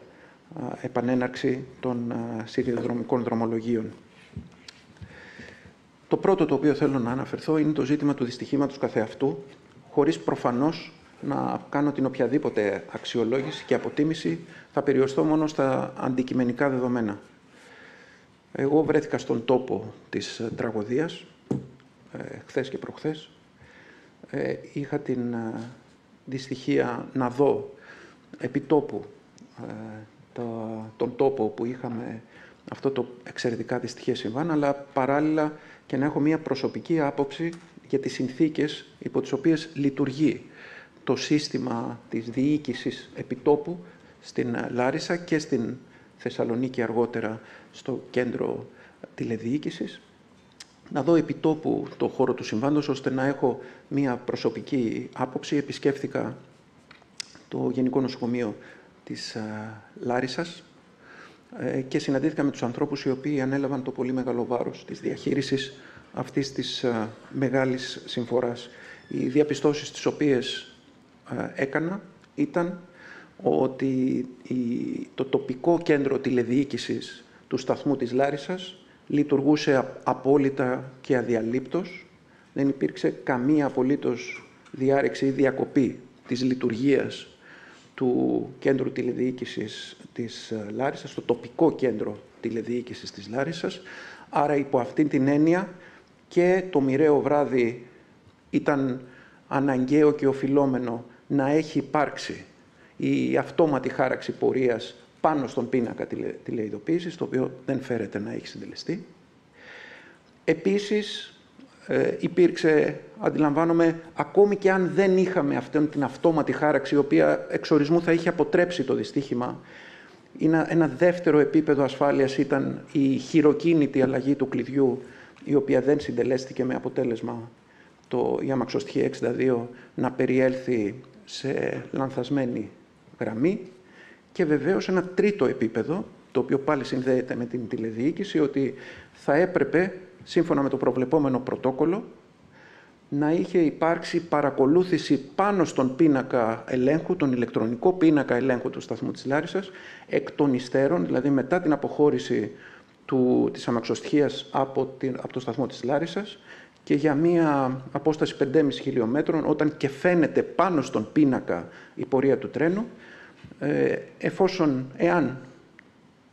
επανέναρξη των σιδηροδρομικών δρομολογίων. Το πρώτο το οποίο θέλω να αναφερθώ είναι το ζήτημα του δυστυχήματος καθεαυτού, χωρίς προφανώς να κάνω την οποιαδήποτε αξιολόγηση και αποτίμηση, θα περιοριστώ μόνο στα αντικειμενικά δεδομένα. Εγώ βρέθηκα στον τόπο της ε, τραγωδίας, ε, χθες και προχθές. Ε, είχα την ε, δυστυχία να δω επί τόπου ε, τον τόπο που είχαμε αυτό το εξαιρετικά δυστυχές συμβάν, αλλά παράλληλα και να έχω μία προσωπική άποψη για τις συνθήκες υπό τις οποίες λειτουργεί το σύστημα της διοίκησης επιτόπου στην Λάρισα και στην Θεσσαλονίκη αργότερα στο κέντρο τηλεδιοίκησης. Να δω επιτόπου το χώρο του συμβάντος ώστε να έχω μία προσωπική άποψη. Επισκέφθηκα το Γενικό Νοσοκομείο της Λάρισας ε, και συναντήθηκα με τους ανθρώπους οι οποίοι ανέλαβαν το πολύ μεγάλο βάρος της διαχείρισης αυτής της μεγάλης συμφοράς. Οι διαπιστώσεις τις οποίες έκανα ήταν ότι το τοπικό κέντρο τηλεδιοίκησης του σταθμού της Λάρισας λειτουργούσε απόλυτα και αδιαλείπτως. Δεν υπήρξε καμία απολύτως διάρρηξη ή διακοπή της λειτουργίας του κέντρου τηλεδιοίκησης της ε, Λάρισας, το τοπικό κέντρο τηλεδιοίκησης της Λάρισας. Άρα υπό αυτήν την έννοια και το μοιραίο βράδυ ήταν αναγκαίο και οφειλόμενο να έχει υπάρξει η αυτόματη χάραξη πορείας πάνω στον πίνακα τηλεειδοποίησης, το οποίο δεν φέρεται να έχει συντελεστεί. Επίσης, ε, υπήρξε, αντιλαμβάνομαι, ακόμη και αν δεν είχαμε αυτή την αυτόματη χάραξη, η οποία εξορισμού θα είχε αποτρέψει το δυστύχημα, είναι ένα δεύτερο επίπεδο ασφάλειας ήταν η χειροκίνητη αλλαγή του κλειδιού, η οποία δεν συντελέστηκε με αποτέλεσμα το, η αμαξοστοιχεία 62 να περιέλθει σε λανθασμένη γραμμή και βεβαίως ένα τρίτο επίπεδο, το οποίο πάλι συνδέεται με την τηλεδιοίκηση, ότι θα έπρεπε, σύμφωνα με το προβλεπόμενο πρωτόκολλο, να είχε υπάρξει παρακολούθηση πάνω στον πίνακα ελέγχου, τον ηλεκτρονικό πίνακα ελέγχου του σταθμού της Λάρισας, εκ των υστέρων, δηλαδή μετά την αποχώρηση του, της αμαξοστοιχίας από, την, από το σταθμό της Λάρισας και για μία απόσταση 5,5 χιλιόμετρων, όταν και φαίνεται πάνω στον πίνακα η πορεία του τρένου, ε, εφόσον, εάν,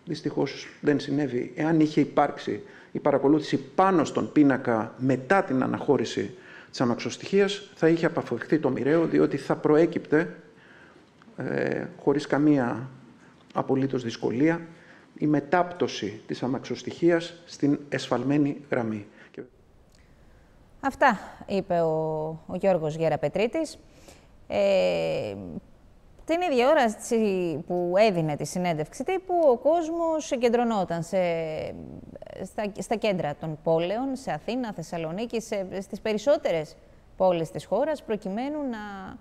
δυστυχώς δεν συνέβη, εάν είχε υπάρξει η παρακολούθηση πάνω στον πίνακα μετά την αναχώρηση της αμαξοστοιχίας, θα είχε απαφευχθεί το μοιραίο, διότι θα προέκυπτε, ε, χωρίς καμία απολύτως δυσκολία, η μετάπτωση της αμαξοστοιχίας στην εσφαλμένη γραμμή. Αυτά είπε ο, ο Γιώργος Γεραπετρίτης. Ε, την ίδια ώρα που έδινε τη συνέντευξη τύπου, ο κόσμος συγκεντρωνόταν σε, στα, στα κέντρα των πόλεων, σε Αθήνα, Θεσσαλονίκη, σε, στις περισσότερες πόλεις της χώρας, προκειμένου να,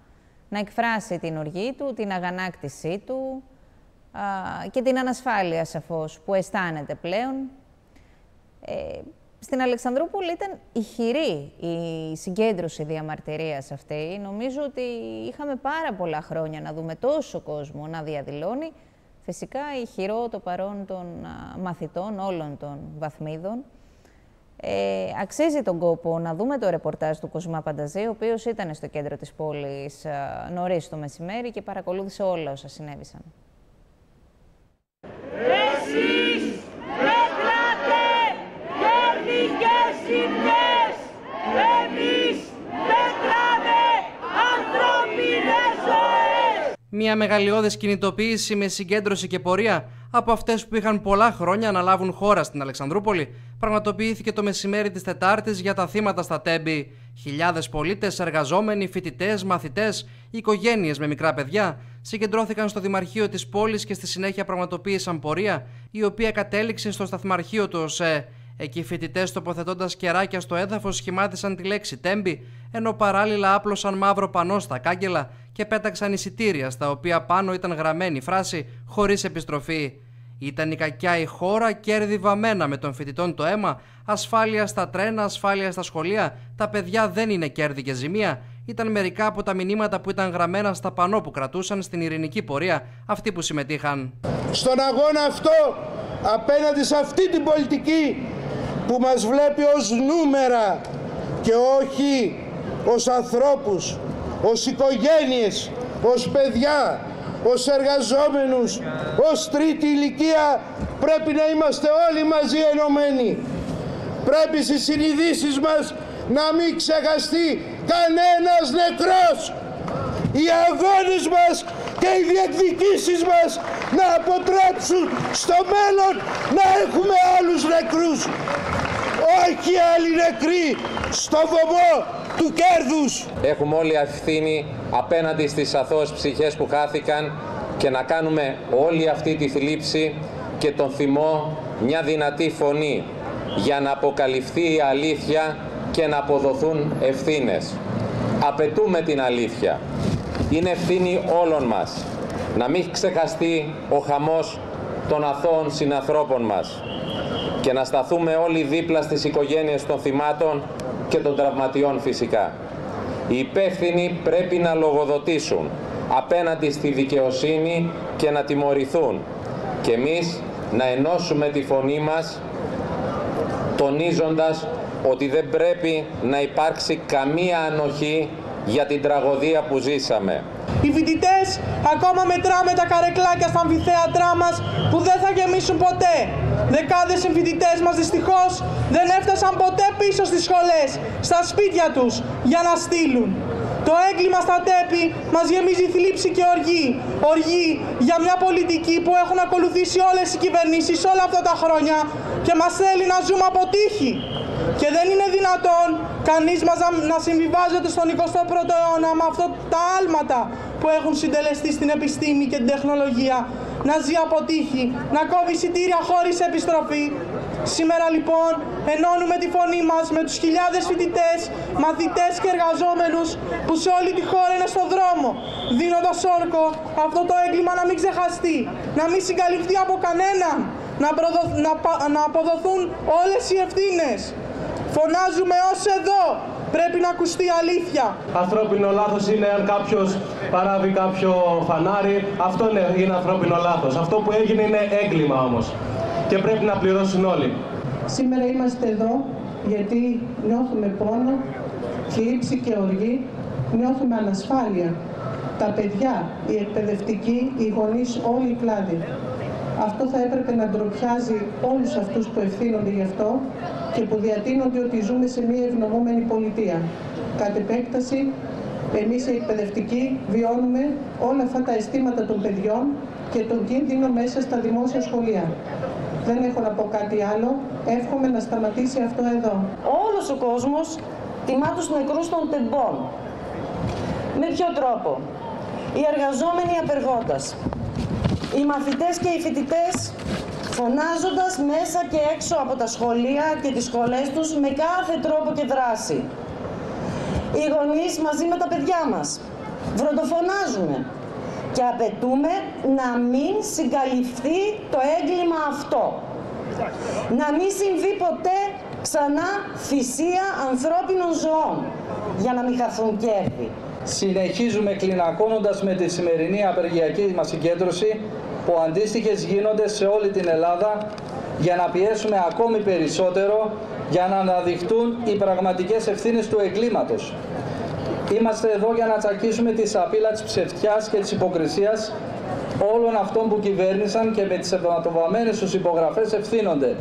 να εκφράσει την οργή του, την αγανάκτησή του α, και την ανασφάλεια, σαφώς, που αισθάνεται πλέον. Ε, στην Αλεξανδρούπολη ήταν ηχηρή η συγκέντρωση διαμαρτυρίας αυτή. Νομίζω ότι είχαμε πάρα πολλά χρόνια να δούμε τόσο κόσμο να διαδηλώνει. Φυσικά ηχηρό το παρόν των μαθητών όλων των βαθμίδων. Ε, αξίζει τον κόπο να δούμε το ρεπορτάζ του Κοσμά Πανταζή, ο οποίος ήταν στο κέντρο της πόλης α, νωρίς το μεσημέρι και παρακολούθησε όλα όσα συνέβησαν. Εσείς σημειές εμείς μετράμε ανθρώπινες ζωές. Μια μεγαλειώδης κινητοποίηση με συγκέντρωση και πορεία από αυτές που είχαν πολλά χρόνια να λάβουν χώρα στην Αλεξανδρούπολη, πραγματοποιήθηκε το μεσημέρι της Τετάρτης για τα θύματα στα Τέμπη. Χιλιάδες πολίτες, εργαζόμενοι, φοιτητές, μαθητές, οικογένειες με μικρά παιδιά συγκεντρώθηκαν στο Δημαρχείο της πόλης και στη συνέχεια πραγματοποίησαν πορεία, η οποία κατέληξε στο Σταθμαρχείο τους ΟΣΕ. Εκεί οι φοιτητές τοποθετώντας κεράκια στο έδαφος σχημάτισαν τη λέξη τέμπη, ενώ παράλληλα άπλωσαν μαύρο πανό στα κάγκελα και πέταξαν εισιτήρια στα οποία πάνω ήταν γραμμένη η φράση χωρίς επιστροφή. Ήταν η κακιά η χώρα, κέρδη βαμμένα με των φοιτητών το αίμα, ασφάλεια στα τρένα, ασφάλεια στα σχολεία, τα παιδιά δεν είναι κέρδη και ζημία. Ήταν μερικά από τα μηνύματα που ήταν γραμμένα στα πανό που κρατούσαν στην ειρηνική πορεία αυτοί που συμμετείχαν. Στον αγώνα αυτό, απέναντι σε αυτή την πολιτική που μας βλέπει ως νούμερα και όχι ως ανθρώπους, ως οικογένειες, ως παιδιά, ως εργαζόμενους, ως τρίτη ηλικία πρέπει να είμαστε όλοι μαζί ενωμένοι. Πρέπει στις συνειδήσεις μας να μην ξεχαστεί κανένας νεκρός. Οι αγώνες μας και οι διεκδικήσεις μας να αποτρέψουν στο μέλλον να έχουμε άλλους νεκρούς. Όχι άλλοι νεκροί στο βωμό του κέρδους. Έχουμε όλοι ευθύνη απέναντι στις αθώες ψυχές που χάθηκαν και να κάνουμε όλη αυτή τη θλίψη και τον θυμό μια δυνατή φωνή για να αποκαλυφθεί η αλήθεια και να αποδοθούν ευθύνες. Απαιτούμε την αλήθεια. Είναι ευθύνη όλων μας. Να μην ξεχαστεί ο χαμός των αθώων συνανθρώπων μας. Και να σταθούμε όλοι δίπλα στις οικογένειες των θυμάτων και των τραυματιών φυσικά. Οι υπεύθυνοι πρέπει να λογοδοτήσουν απέναντι στη δικαιοσύνη και να τιμωρηθούν. Και εμείς να ενώσουμε τη φωνή μας τονίζοντας ότι δεν πρέπει να υπάρξει καμία ανοχή για την τραγωδία που ζήσαμε. Οι φοιτητές ακόμα μετράμε τα καρεκλάκια στα αμφιθέατρά μας που δεν θα γεμίσουν ποτέ. Δεκάδες συμφοιτητές μας δυστυχώς δεν έφτασαν ποτέ πίσω στις σχολές, στα σπίτια τους για να στείλουν. Το έγκλημα στα τέπη μας γεμίζει θλίψη και οργή. Οργή για μια πολιτική που έχουν ακολουθήσει όλες οι κυβερνήσεις όλα αυτά τα χρόνια και μας θέλει να ζούμε από τύχη. Και δεν είναι δυνατόν κανείς μας να συμβιβάζεται στον 21ο αιώνα με αυτά τα άλματα που έχουν συντελεστεί στην επιστήμη και την τεχνολογία. Να ζει από τύχη, να κόβει εισιτήρια χωρίς επιστροφή. Σήμερα λοιπόν ενώνουμε τη φωνή μας με τους χιλιάδες φοιτητές, μαθητές και εργαζόμενους που σε όλη τη χώρα είναι στο δρόμο, δίνοντας όρκο αυτό το έγκλημα να μην ξεχαστεί, να μην συγκαλυφθεί από κανέναν, να, να... να αποδοθούν όλες οι ευθύνες. Φωνάζουμε ως εδώ. Πρέπει να ακουστεί αλήθεια. Ανθρώπινο λάθος είναι αν κάποιος παράβει κάποιο φανάρι. Αυτό είναι, είναι ανθρώπινο λάθος. Αυτό που έγινε είναι έγκλημα όμως. Και πρέπει να πληρώσουν όλοι. Σήμερα είμαστε εδώ γιατί νιώθουμε πόνο, θλίψη και οργή. Νιώθουμε ανασφάλεια. Τα παιδιά, οι εκπαιδευτικοί, οι γονείς, όλοι οι κλάδοι. Αυτό θα έπρεπε να ντροπιάζει όλους αυτούς που ευθύνονται γι' αυτό και που διατείνονται ότι ζούμε σε μια ευνομούμενη πολιτεία. Κατ' επέκταση, εμείς οι εκπαιδευτικοί βιώνουμε όλα αυτά τα αισθήματα των παιδιών και τον κίνδυνο μέσα στα δημόσια σχολεία. Δεν έχω να πω κάτι άλλο. Εύχομαι να σταματήσει αυτό εδώ. Όλος ο κόσμος τιμά τους νεκρούς των τεμπών. Με ποιο τρόπο; Οι εργαζόμενοι απεργώντας. Οι μαθητές και οι φοιτητές φωνάζοντας μέσα και έξω από τα σχολεία και τις σχολές τους με κάθε τρόπο και δράση. Οι γονείς μαζί με τα παιδιά μας βροντοφωνάζουμε και απαιτούμε να μην συγκαλυφθεί το έγκλημα αυτό. Να μην συμβεί ποτέ ξανά θυσία ανθρώπινων ζωών για να μην χαθούν κέρδη. Συνεχίζουμε κλινακώνοντας με τη σημερινή απεργιακή μας συγκέντρωση που αντίστοιχες γίνονται σε όλη την Ελλάδα για να πιέσουμε ακόμη περισσότερο για να αναδειχτούν οι πραγματικές ευθύνες του εγκλήματος. Είμαστε εδώ για να τσακίσουμε τη σαπίλα της ψευτιάς και της υποκρισίας όλων αυτών που κυβέρνησαν και με τις ευματοβαμμένες τους υπογραφές ευθύνονται.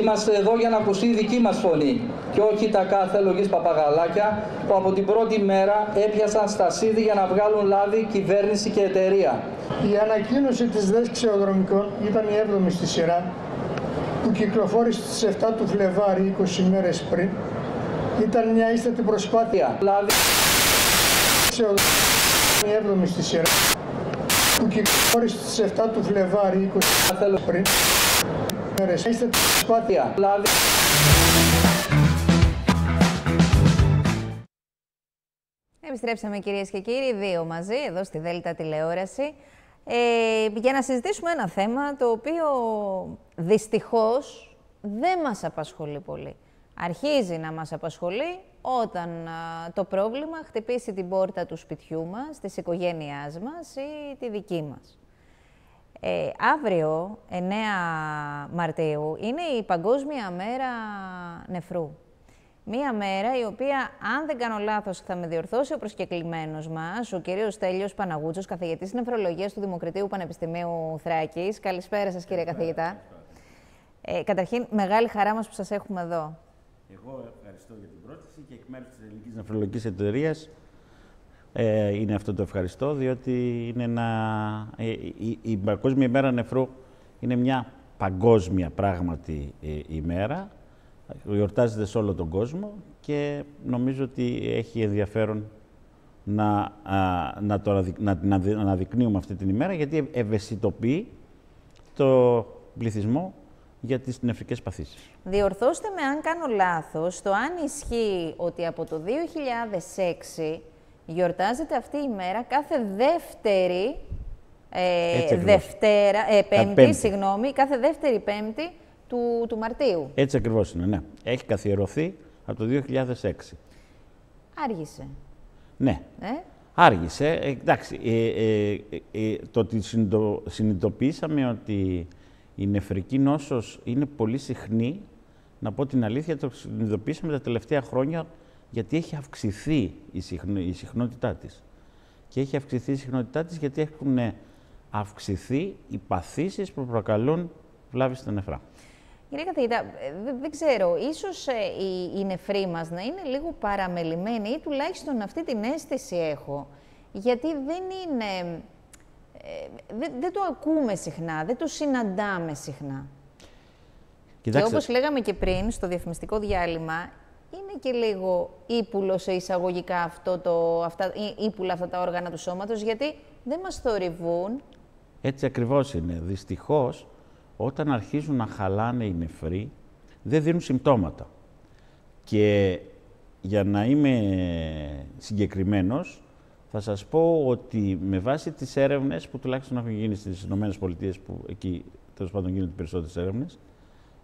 Είμαστε εδώ για να ακουστεί η δική μας φωνή και όχι τα κάθε λογής παπαγαλάκια που από την πρώτη μέρα έπιασαν στα σίδη για να βγάλουν λάδι κυβέρνηση και εταιρεία. Η ανακοίνωση της ΔΕΣ Ξεοδρομικών ήταν η 7η στη σειρά που κυκλοφόρησε στις 7 του Φλεβάρι 20 μέρες πριν. Ήταν μια ίστατη προσπάθεια. Λάδι η 7η στη σειρά που κυκλοφόρησε στις 7 του Φλεβάρι 20 μέρες πριν. Ίστατη προσπάθεια. Λάδι Επιστρέψαμε κυρίες και κύριοι, δύο μαζί, εδώ στη Δέλτα Τηλεόραση. ε, για να συζητήσουμε ένα θέμα το οποίο δυστυχώς δεν μας απασχολεί πολύ. Αρχίζει να μας απασχολεί όταν α, το πρόβλημα χτυπήσει την πόρτα του σπιτιού μας, της οικογένειάς μας ή τη δική μας. Ε, αύριο, 9 Μαρτίου, είναι η Παγκόσμια Μέρα Νεφρού. Μία μέρα η οποία, αν δεν κάνω λάθος, θα με διορθώσει ο προσκεκλημένος μας, ο κύριος Στέλιος Παναγούτσος, καθηγητής νεφρολογίας του Δημοκρατίου Πανεπιστημίου Θράκης. Καλησπέρα σας, κύριε καθηγητά. Ε, καταρχήν, μεγάλη χαρά μας που σας έχουμε εδώ. Εγώ ευχαριστώ για την πρόταση και εκ μέρους της Ελληνικής Νεφρολογικής Εταιρείας ε, είναι αυτό το ευχαριστώ, διότι είναι ένα, ε, η, η Παγκόσμια ημέρα νεφρού είναι μια παγκόσμια πράγματι ε, ημέρα. Γιορτάζεται σε όλο τον κόσμο και νομίζω ότι έχει ενδιαφέρον να, α, να, το, να, να, να αναδεικνύουμε αυτή την ημέρα, γιατί ευαισθητοποιεί το πληθυσμό για τις νεφρικές παθήσεις. Διορθώστε με αν κάνω λάθος, το αν ισχύει ότι από το 2006 γιορτάζεται αυτή η μέρα κάθε δεύτερη ε, Δευτέρα, ε, πέμπτη, πέμπτη. συγγνώμη, κάθε δεύτερη πέμπτη του, του Μαρτίου. Έτσι ακριβώς είναι, ναι. Έχει καθιερωθεί από το 2006. Άργησε. Ναι. Ε; Άργησε. Ε, εντάξει, ε, ε, ε, το ότι συνειδητο- συνειδητοποιήσαμε ότι η νεφρική νόσος είναι πολύ συχνή, να πω την αλήθεια, το συνειδητοποιήσαμε τα τελευταία χρόνια γιατί έχει αυξηθεί η, συχνο, η συχνότητά της. Και έχει αυξηθεί η συχνότητά της γιατί έχουν αυξηθεί οι παθήσεις που προκαλούν βλάβη στα νεφρά. Κύριε καθηγητά, ε, δεν, δεν ξέρω, ίσως ε, οι, οι νεφροί μας να είναι λίγο παραμελημένοι ή τουλάχιστον αυτή την αίσθηση έχω. Γιατί δεν είναι... ε, δεν, δεν το ακούμε συχνά, δεν το συναντάμε συχνά. Και όπως λέγαμε και πριν, στο διαφημιστικό διάλειμμα, είναι και λίγο ύπουλο σε εισαγωγικά αυτό το, αυτά, ή- ύπουλα αυτά τα όργανα του σώματος, γιατί δεν μας θορυβούν. Έτσι ακριβώς είναι. Δυστυχώς, όταν αρχίζουν να χαλάνε οι νεφροί, δεν δίνουν συμπτώματα. Και για να είμαι συγκεκριμένος, θα σας πω ότι με βάση τις έρευνες που τουλάχιστον έχουν γίνει στις Ηνωμένες Πολιτείες, που εκεί τέλος πάντων γίνονται οι περισσότερες έρευνες,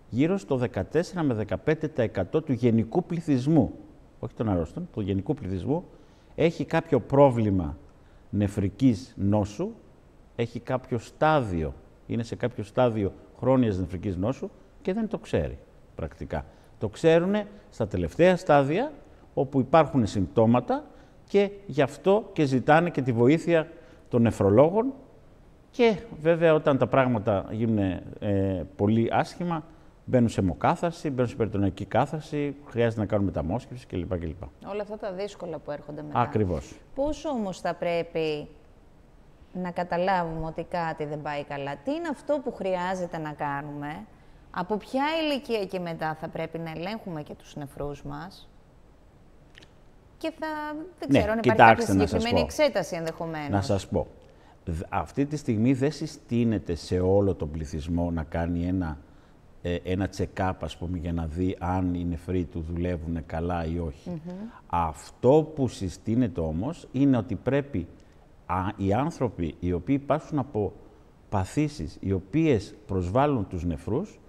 γύρω στο 14 με 15% του γενικού πληθυσμού, όχι των αρρώστων, του γενικού πληθυσμού, έχει κάποιο πρόβλημα νεφρικής νόσου, έχει κάποιο στάδιο, είναι σε κάποιο στάδιο χρόνιας νεφρικής νόσου και δεν το ξέρει πρακτικά. Το ξέρουν στα τελευταία στάδια όπου υπάρχουν συμπτώματα και γι' αυτό και ζητάνε και τη βοήθεια των νεφρολόγων και βέβαια όταν τα πράγματα γίνουν ε, πολύ άσχημα μπαίνουν σε αιμοκάθαρση, μπαίνουν σε περιτονική κάθαρση, χρειάζεται να κάνουν μεταμόσχευση κλπ. κλπ. Όλα αυτά τα δύσκολα που έρχονται μετά. Ακριβώς. Πώς όμως θα πρέπει να καταλάβουμε ότι κάτι δεν πάει καλά. Τι είναι αυτό που χρειάζεται να κάνουμε, από ποια ηλικία και μετά θα πρέπει να ελέγχουμε και τους νεφρούς μας και θα, δεν Ναι, ξέρω, αν υπάρχει κοιτάξτε, κάποια να σας συγκεκριμένη πω. εξέταση ενδεχομένως. Να σας πω. Δ- Αυτή τη στιγμή δεν συστήνεται σε όλο τον πληθυσμό να κάνει ένα, ε, ένα check-up, ας πούμε, για να δει αν οι νεφροί του δουλεύουν καλά ή όχι. Αυτό που συστήνεται όμως είναι ότι πρέπει α, οι άνθρωποι οι οποίοι πάσουν από παθήσεις οι οποίες προσβάλλουν τους νεφρούς,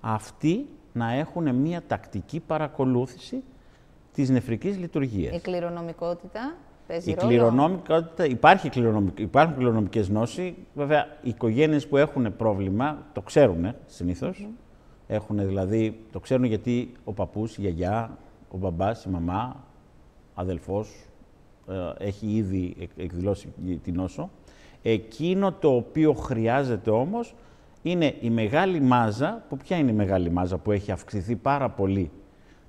αυτοί να έχουν μία τακτική παρακολούθηση της νεφρικής λειτουργίας. Η κληρονομικότητα παίζει Η ρόλο; κληρονομικότητα, υπάρχει κληρονομικ, υπάρχουν κληρονομικές νόσοι. Βέβαια, οι οικογένειες που έχουν πρόβλημα το ξέρουν συνήθως. Έχουν δηλαδή, το ξέρουν γιατί ο παππούς, η γιαγιά, ο μπαμπάς, η μαμά, αδελφός, ε, έχει ήδη εκ- εκδηλώσει την νόσο. Εκείνο το οποίο χρειάζεται όμως είναι η μεγάλη μάζα, που ποια είναι η μεγάλη μάζα που έχει αυξηθεί πάρα πολύ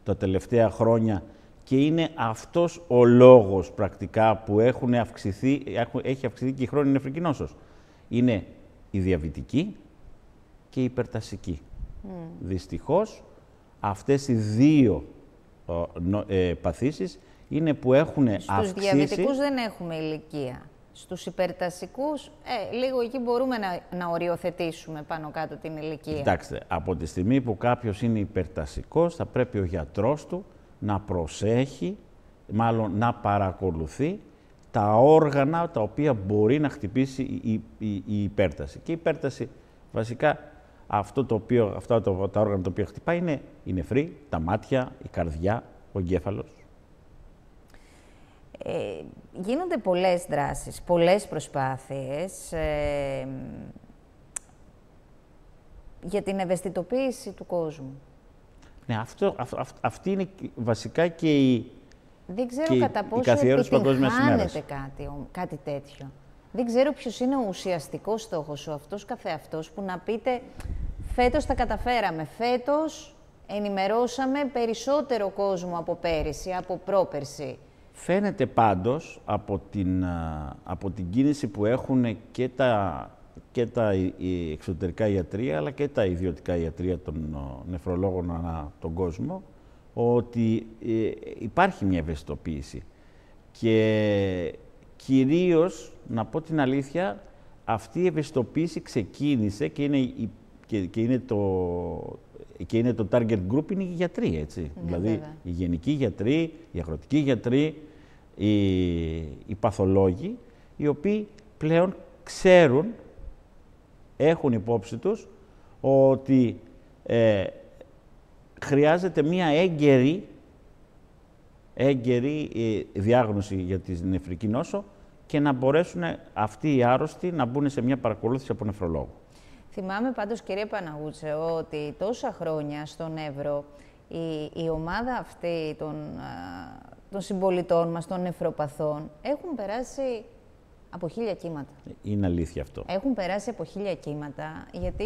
τα τελευταία χρόνια και είναι αυτός ο λόγος πρακτικά που έχουν αυξηθεί, έχουν- έχει αυξηθεί και η χρόνια νεφρικής νόσος. Είναι η διαβητική και η υπερτασική. Δυστυχώς, αυτές οι δύο ε, νο- ε, παθήσεις είναι που έχουν Στους αυξήσει... διαβητικούς δεν έχουμε ηλικία. Στους υπερτασικούς, ε, λίγο εκεί μπορούμε να, να οριοθετήσουμε πάνω κάτω την ηλικία. Κοιτάξτε, από τη στιγμή που κάποιος είναι υπερτασικός, θα πρέπει ο γιατρός του να προσέχει, μάλλον να παρακολουθεί τα όργανα τα οποία μπορεί να χτυπήσει η, η, η υπέρταση. Και η υπέρταση βασικά αυτό το οποίο, αυτά το, τα όργανα τα οποία χτυπάει είναι η νεφρή, τα μάτια, η καρδιά, ο εγκέφαλος. Ε, γίνονται πολλές δράσεις, πολλές προσπάθειες ε, για την ευαισθητοποίηση του κόσμου. Ναι, αυτό, αυ, αυ, αυτή είναι βασικά και η, Δεν ξέρω και η- κατά η πόσο καθιέρωση Παγκόσμιας ημέρας. επιτυγχάνεται κάτι, ο- κάτι τέτοιο. Δεν ξέρω ποιος είναι ο ουσιαστικός στόχος σου, αυτός καθεαυτός, που να πείτε φέτος τα καταφέραμε, φέτος ενημερώσαμε περισσότερο κόσμο από πέρυσι, από πρόπερσι. Φαίνεται πάντως από την, α, από την κίνηση που έχουν και τα, και τα οι- οι εξωτερικά ιατρία αλλά και τα ιδιωτικά ιατρία των ο, νεφρολόγων ανά τον κόσμο ότι ε, υπάρχει μια ευαισθητοποίηση. Και κυρίως, να πω την αλήθεια, αυτή η ευαισθητοποίηση ξεκίνησε και είναι, η- και, και είναι, το, και είναι το target group είναι οι γιατροί, έτσι. δηλαδή, βέβαια. οι γενικοί γιατροί, οι αγροτικοί γιατροί, οι, οι παθολόγοι, οι οποίοι πλέον ξέρουν, έχουν υπόψη τους, ότι ε, χρειάζεται μία έγκαιρη, έγκαιρη ε, διάγνωση για τη νεφρική νόσο και να μπορέσουν αυτοί οι άρρωστοι να μπουν σε μια παρακολούθηση από νεφρολόγο. Θυμάμαι πάντως, κυρία Παναγούτσε, ότι τόσα χρόνια στον Εύρο η, η ομάδα αυτή των, α, των συμπολιτών μας, των νεφροπαθών, έχουν περάσει από χίλια κύματα. Είναι αλήθεια αυτό. Έχουν περάσει από χίλια κύματα, γιατί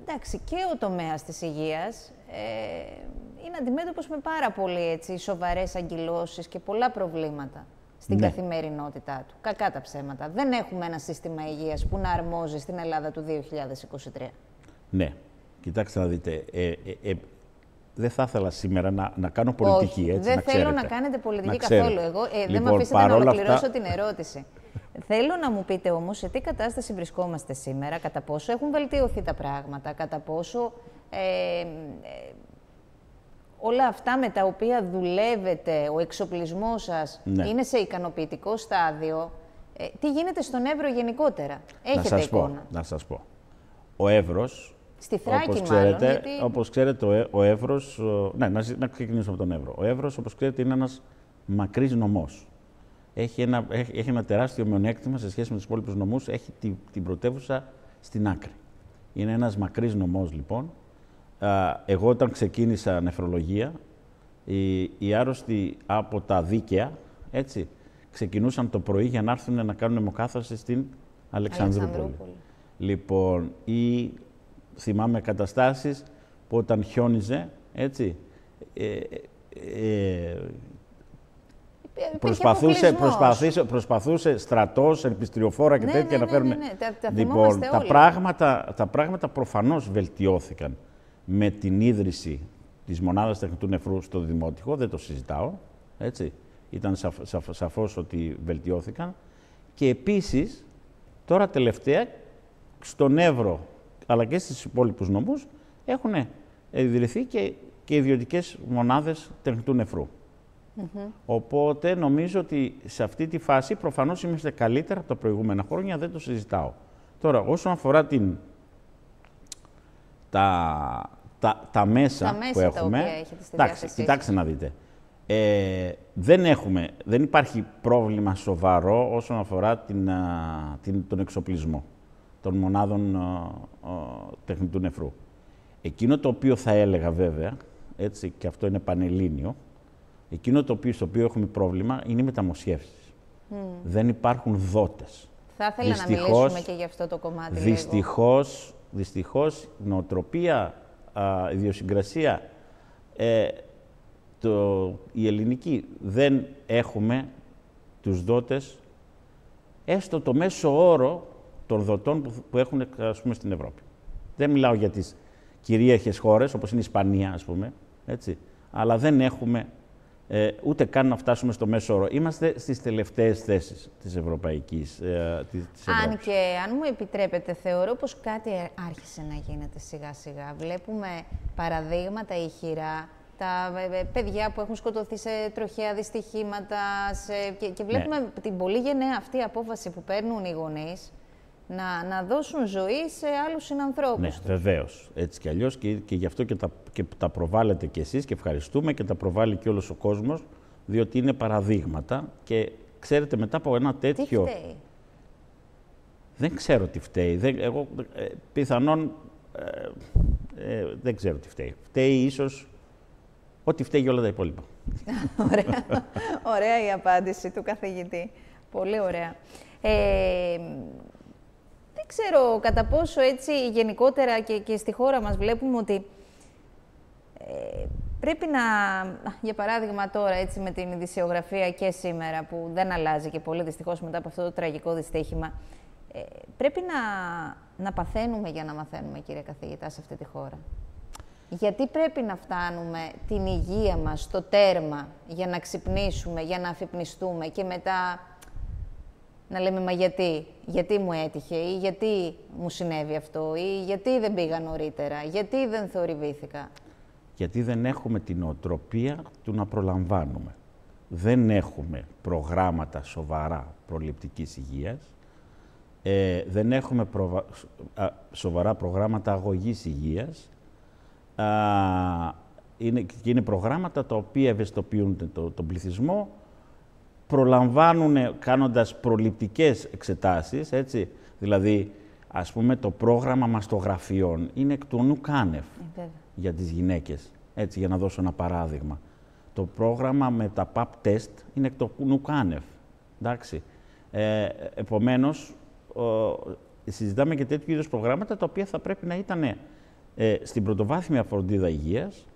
εντάξει, και ο τομέας της υγείας ε, είναι αντιμέτωπος με πάρα πολύ έτσι, σοβαρές αγκυλώσεις και πολλά προβλήματα στην Ναι. καθημερινότητά του. Κακά τα ψέματα. Δεν έχουμε ένα σύστημα υγείας που να αρμόζει στην Ελλάδα του 2023. Ναι, κοιτάξτε να δείτε. Ε, ε, ε, δεν θα ήθελα σήμερα να, να κάνω πολιτική, Όχι, έτσι, δεν να θέλω ξέρετε. να κάνετε πολιτική Να ξέρετε. καθόλου. Εγώ, ε, δεν με Λοιπόν, αφήσετε να παρόλα ολοκληρώσω αυτά- την ερώτηση. θέλω να μου πείτε όμως σε τι κατάσταση βρισκόμαστε σήμερα, κατά πόσο έχουν βελτιωθεί τα πράγματα, κατά πόσο ε, ε, όλα αυτά με τα οποία δουλεύετε, ο εξοπλισμός σας, Ναι. είναι σε ικανοποιητικό στάδιο; Ε, τι γίνεται στον Εύρο γενικότερα; Έχετε να σας εικόνα. Πω, να σας πω. Ο Εύρος, Στη Θράκη όπως μάλλον, ξέρετε, γιατί- όπως ξέρετε, ο, Ε- ο Εύρος, ο- ναι, να, ζη- να ξεκινήσουμε από τον Εύρο. Ο Εύρος, όπως ξέρετε, είναι ένας μακρύς νομός. Έχει ένα, έχει, έχει ένα τεράστιο μειονέκτημα σε σχέση με τους υπόλοιπους νομούς. Έχει τη, την πρωτεύουσα στην άκρη. Είναι ένας μακρύς νομός, λοιπόν. Α, εγώ όταν ξεκίνησα νεφρολογία, οι, οι άρρωστοι από τα δίκαια, έτσι, ξεκινούσαν το πρωί για να έρθουν να κάνουν αιμοκάθαρση στην Αλεξανδρούπολη. Αλεξανδρούπολη. Λοιπόν, ή θυμάμαι καταστάσεις που όταν χιόνιζε, έτσι, ε, ε, Υπήρχε προσπαθούσε, αποκλεισμός. προσπαθούσε, προσπαθούσε στρατός, ελπιστριοφόρα και Ναι, τέτοια ναι, να ναι, φέρουν. ναι, ναι, τα- τα λοιπόν, θυμόμαστε τα όλοι. πράγματα, τα πράγματα προφανώς βελτιώθηκαν με την ίδρυση της μονάδας τεχνητού νεφρού στο Δημότυχο, δεν το συζητάω, έτσι. Ήταν σαφ, σαφ, σαφώς ότι βελτιώθηκαν. Και επίσης, τώρα τελευταία, στον Εύρο, αλλά και στις υπόλοιπους νομούς, έχουν ιδρυθεί και, και ιδιωτικές μονάδες τεχνητού νεφρού. Οπότε νομίζω ότι σε αυτή τη φάση προφανώς είμαστε καλύτερα από τα προηγούμενα χρόνια, δεν το συζητάω. Τώρα, όσον αφορά την, τα, τα, τα, μέσα Τα μέσα που τα έχουμε, οποία έχετε στη εντάξει, διάθεσή σας. κοιτάξτε να δείτε. Ε, δεν, έχουμε, δεν υπάρχει πρόβλημα σοβαρό όσον αφορά την, α, την, τον εξοπλισμό των μονάδων α, α, τεχνητού νεφρού. Εκείνο το οποίο θα έλεγα βέβαια, έτσι και αυτό είναι πανελλήνιο, εκείνο το οποίο, στο οποίο έχουμε πρόβλημα είναι οι μεταμοσχεύσεις. Μμ. Δεν υπάρχουν δότες. Θα ήθελα να Δυστυχώς- μιλήσουμε και για αυτό το κομμάτι λίγο. Δυστυχώς, δυστυχώς, νοοτροπία, α, ιδιοσυγκρασία, ε, το, η ελληνική δεν έχουμε τους δότες, έστω το μέσο όρο των δοτών που, που έχουν ας πούμε, στην Ευρώπη. Δεν μιλάω για τις κυρίαρχες χώρες, όπως είναι η Ισπανία, ας πούμε, έτσι, αλλά δεν έχουμε ε, ούτε καν να φτάσουμε στο μέσο όρο. Είμαστε στις τελευταίες θέσεις της Ευρωπαϊκής, ε, της, της Ευρώπης. Αν και αν μου επιτρέπετε, θεωρώ πως κάτι άρχισε να γίνεται σιγά σιγά. Βλέπουμε παραδείγματα ηχηρά τα ε, ε, παιδιά που έχουν σκοτωθεί σε τροχαία δυστυχήματα σε... και, και βλέπουμε την πολύ γενναία αυτή απόφαση που παίρνουν οι γονείς να, να δώσουν ζωή σε άλλους συνανθρώπους. Ναι, βεβαίως. Έτσι κι αλλιώς και, και γι' αυτό και τα, και τα προβάλλετε κι εσείς και ευχαριστούμε και τα προβάλλει και όλος ο κόσμος, διότι είναι παραδείγματα και ξέρετε μετά από ένα τέτοιο... Τι φταίει; Δεν ξέρω τι φταίει. Δεν, εγώ ε, πιθανόν ε, ε, δεν ξέρω τι φταίει. Φταίει ίσως ό,τι φταίει για όλα τα υπόλοιπα. ωραία. ωραία η απάντηση του καθηγητή. Πολύ ωραία. Ε, δεν ξέρω κατά πόσο έτσι γενικότερα και, και στη χώρα μας βλέπουμε ότι ε, πρέπει να, για παράδειγμα τώρα έτσι με την ειδησιογραφία και σήμερα που δεν αλλάζει και πολύ δυστυχώς μετά από αυτό το τραγικό δυστύχημα, ε, πρέπει να, να παθαίνουμε για να μαθαίνουμε κύριε καθηγητά σε αυτή τη χώρα. Γιατί πρέπει να φτάνουμε την υγεία μας στο τέρμα για να ξυπνήσουμε, για να αφυπνιστούμε και μετά να λέμε «Μα γιατί, γιατί μου έτυχε» ή «Γιατί μου συνέβη αυτό» ή «Γιατί δεν πήγα νωρίτερα», «Γιατί δεν θορυβήθηκα». Γιατί δεν έχουμε την οτροπία του να προλαμβάνουμε. Δεν έχουμε προγράμματα σοβαρά προληπτικής υγείας. Ε, δεν έχουμε προβα... α, σοβαρά προγράμματα αγωγής υγείας. Α, είναι, και είναι προγράμματα τα οποία ευαισθητοποιούν το, τον πληθυσμό προλαμβάνουν κάνοντας προληπτικές εξετάσεις, έτσι. Δηλαδή, ας πούμε, το πρόγραμμα μαστογραφιών είναι εκ του νου κάνευ Ε, για τις γυναίκες, έτσι, για να δώσω ένα παράδειγμα. Το πρόγραμμα με τα PAP test είναι εκ του νου κάνευ, εντάξει. Ε, επομένως, ο, συζητάμε και τέτοιου είδους προγράμματα τα οποία θα πρέπει να ήταν ε, στην πρωτοβάθμια φροντίδα υγείας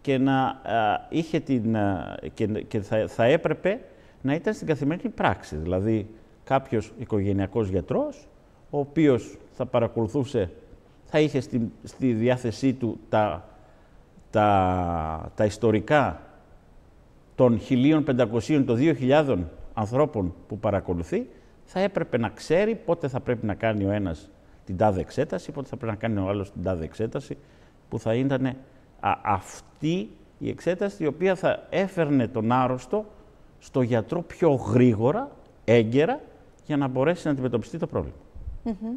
και να ε, είχε την, ε, και, και θα, θα έπρεπε να ήταν στην καθημερινή πράξη. Δηλαδή, κάποιος οικογενειακός γιατρός, ο οποίος θα παρακολουθούσε, θα είχε στη, στη διάθεσή του τα, τα, τα ιστορικά των 1.500, των 2.000 ανθρώπων που παρακολουθεί, θα έπρεπε να ξέρει πότε θα πρέπει να κάνει ο ένας την τάδε εξέταση, πότε θα πρέπει να κάνει ο άλλος την τάδε εξέταση, που θα ήταν α, αυτή η εξέταση η οποία θα έφερνε τον άρρωστο στο γιατρό πιο γρήγορα, έγκαιρα, για να μπορέσει να αντιμετωπιστεί το πρόβλημα. Μμμ.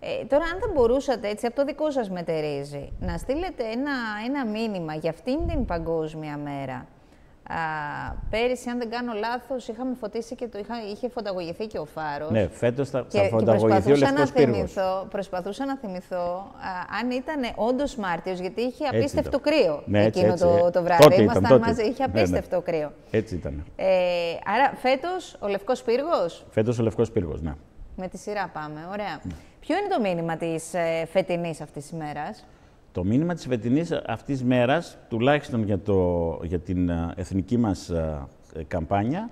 Ε, τώρα, αν δεν μπορούσατε, έτσι, από το δικό σας μετερίζει, να στείλετε ένα, ένα μήνυμα για αυτήν την παγκόσμια μέρα. Α, πέρυσι, αν δεν κάνω λάθος, είχαμε φωτίσει και το, είχα, είχε φωταγωγηθεί και ο Φάρος. Ναι, φέτος θα, Και, θα και φωταγωγηθεί ο προσπαθούσα, να Λευκός Πύργος. θυμηθώ, προσπαθούσα να θυμηθώ α, αν ήταν όντως Μάρτιος, γιατί είχε Έτσι απίστευτο ήταν. κρύο Ναι, έτσι, εκείνο έτσι, το, ε. το βράδυ. Τότε ήταν, Ήμασταν τότε μαζί, ήταν. είχε Ναι, ναι. απίστευτο κρύο. Έτσι ήταν. Ε, άρα, φέτος ο Λευκός Πύργος, Φέτος ο Λευκός Πύργος, ναι. με τη σειρά πάμε. Ωραία. Ποιο είναι το μήνυμα της ε, φετινής αυτής της ημέρας. Το μήνυμα της φετινής αυτής μέρας, τουλάχιστον για, το, για την α, εθνική μας α, ε, καμπάνια,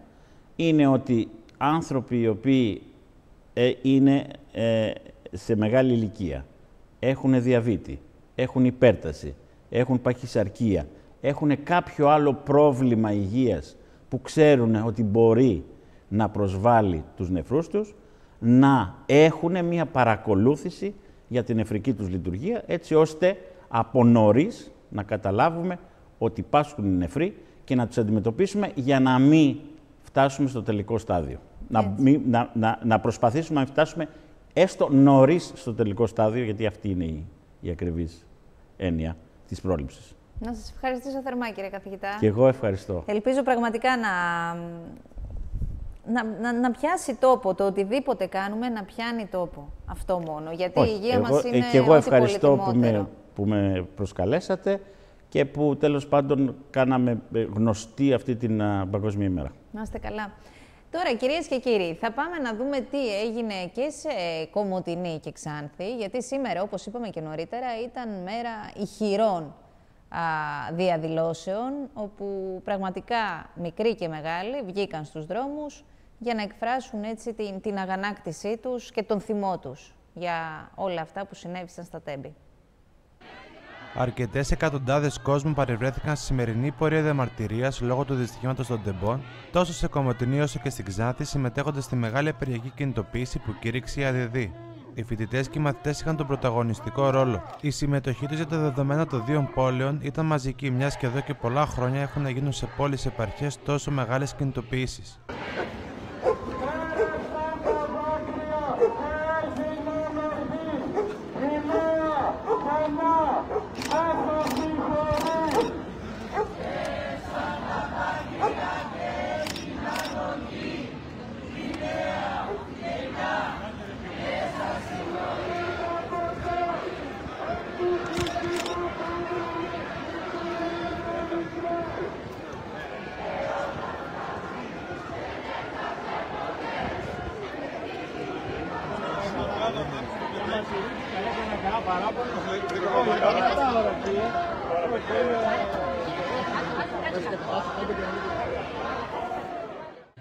είναι ότι άνθρωποι οι οποίοι ε, είναι ε, σε μεγάλη ηλικία, έχουν διαβήτη, έχουν υπέρταση, έχουν παχυσαρκία, έχουν κάποιο άλλο πρόβλημα υγείας που ξέρουν ότι μπορεί να προσβάλλει τους νεφρούς τους, να έχουν μια παρακολούθηση για την νεφρική τους λειτουργία, έτσι ώστε από νωρίς να καταλάβουμε ότι πάσχουν οι νεφροί και να τους αντιμετωπίσουμε για να μην φτάσουμε στο τελικό στάδιο. Να, μην- να, να, να προσπαθήσουμε να φτάσουμε έστω νωρίς στο τελικό στάδιο, γιατί αυτή είναι η, η ακριβής έννοια της πρόληψης. Να σας ευχαριστήσω θερμά, κύριε καθηγητά. Και εγώ ευχαριστώ. Ελπίζω πραγματικά να, να, να, να πιάσει τόπο το οτιδήποτε κάνουμε, να πιάνει τόπο. Αυτό μόνο. Γιατί Όχι, η υγεία εγώ, μας ε, είναι και εγώ ό,τι ευχαριστώ που πολυτιμότερο. με, που με προσκαλέσατε και που τέλος πάντων κάναμε ε, γνωστή αυτή την α, Παγκόσμια ημέρα. Να είστε καλά. Τώρα, κυρίες και κύριοι, θα πάμε να δούμε τι έγινε και σε Κομωτινή και Ξάνθη, γιατί σήμερα, όπως είπαμε και νωρίτερα, ήταν μέρα ηχηρών α, διαδηλώσεων, όπου πραγματικά μικροί και μεγάλοι βγήκαν στους δρόμους για να εκφράσουν έτσι την, την αγανάκτησή τους και τον θυμό τους για όλα αυτά που συνέβησαν στα τέμπη. Αρκετές εκατοντάδες κόσμου παρευρέθηκαν στη σημερινή πορεία διαμαρτυρίας λόγω του δυστυχήματος των τεμπών, τόσο σε Κομωτινή όσο και στην Ξάνθη, συμμετέχοντας στη μεγάλη απεργιακή κινητοποίηση που κήρυξε η ΑΔΔ. Οι φοιτητές και οι μαθητές είχαν τον πρωταγωνιστικό ρόλο. Η συμμετοχή τους για τα δεδομένα των δύο πόλεων ήταν μαζική, μιας και εδώ και πολλά χρόνια έχουν να γίνουν σε πόλεις επαρχέ τόσο μεγάλες κινητοποιήσει.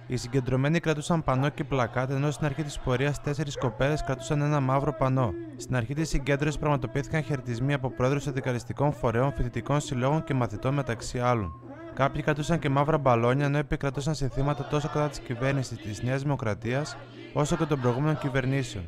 Οι συγκεντρωμένοι κρατούσαν πανό και πλακάτ, ενώ στην αρχή της πορείας τέσσερις κοπέλες κρατούσαν ένα μαύρο πανό. Στην αρχή της συγκέντρωσης πραγματοποιήθηκαν χαιρετισμοί από πρόεδρους συνδικαλιστικών φορέων, φοιτητικών συλλόγων και μαθητών μεταξύ άλλων. Κάποιοι κρατούσαν και μαύρα μπαλόνια, ενώ επικρατούσαν συνθήματα τόσο κατά της κυβέρνησης της Νέας Δημοκρατίας, όσο και των προηγούμενων κυβερνήσεων.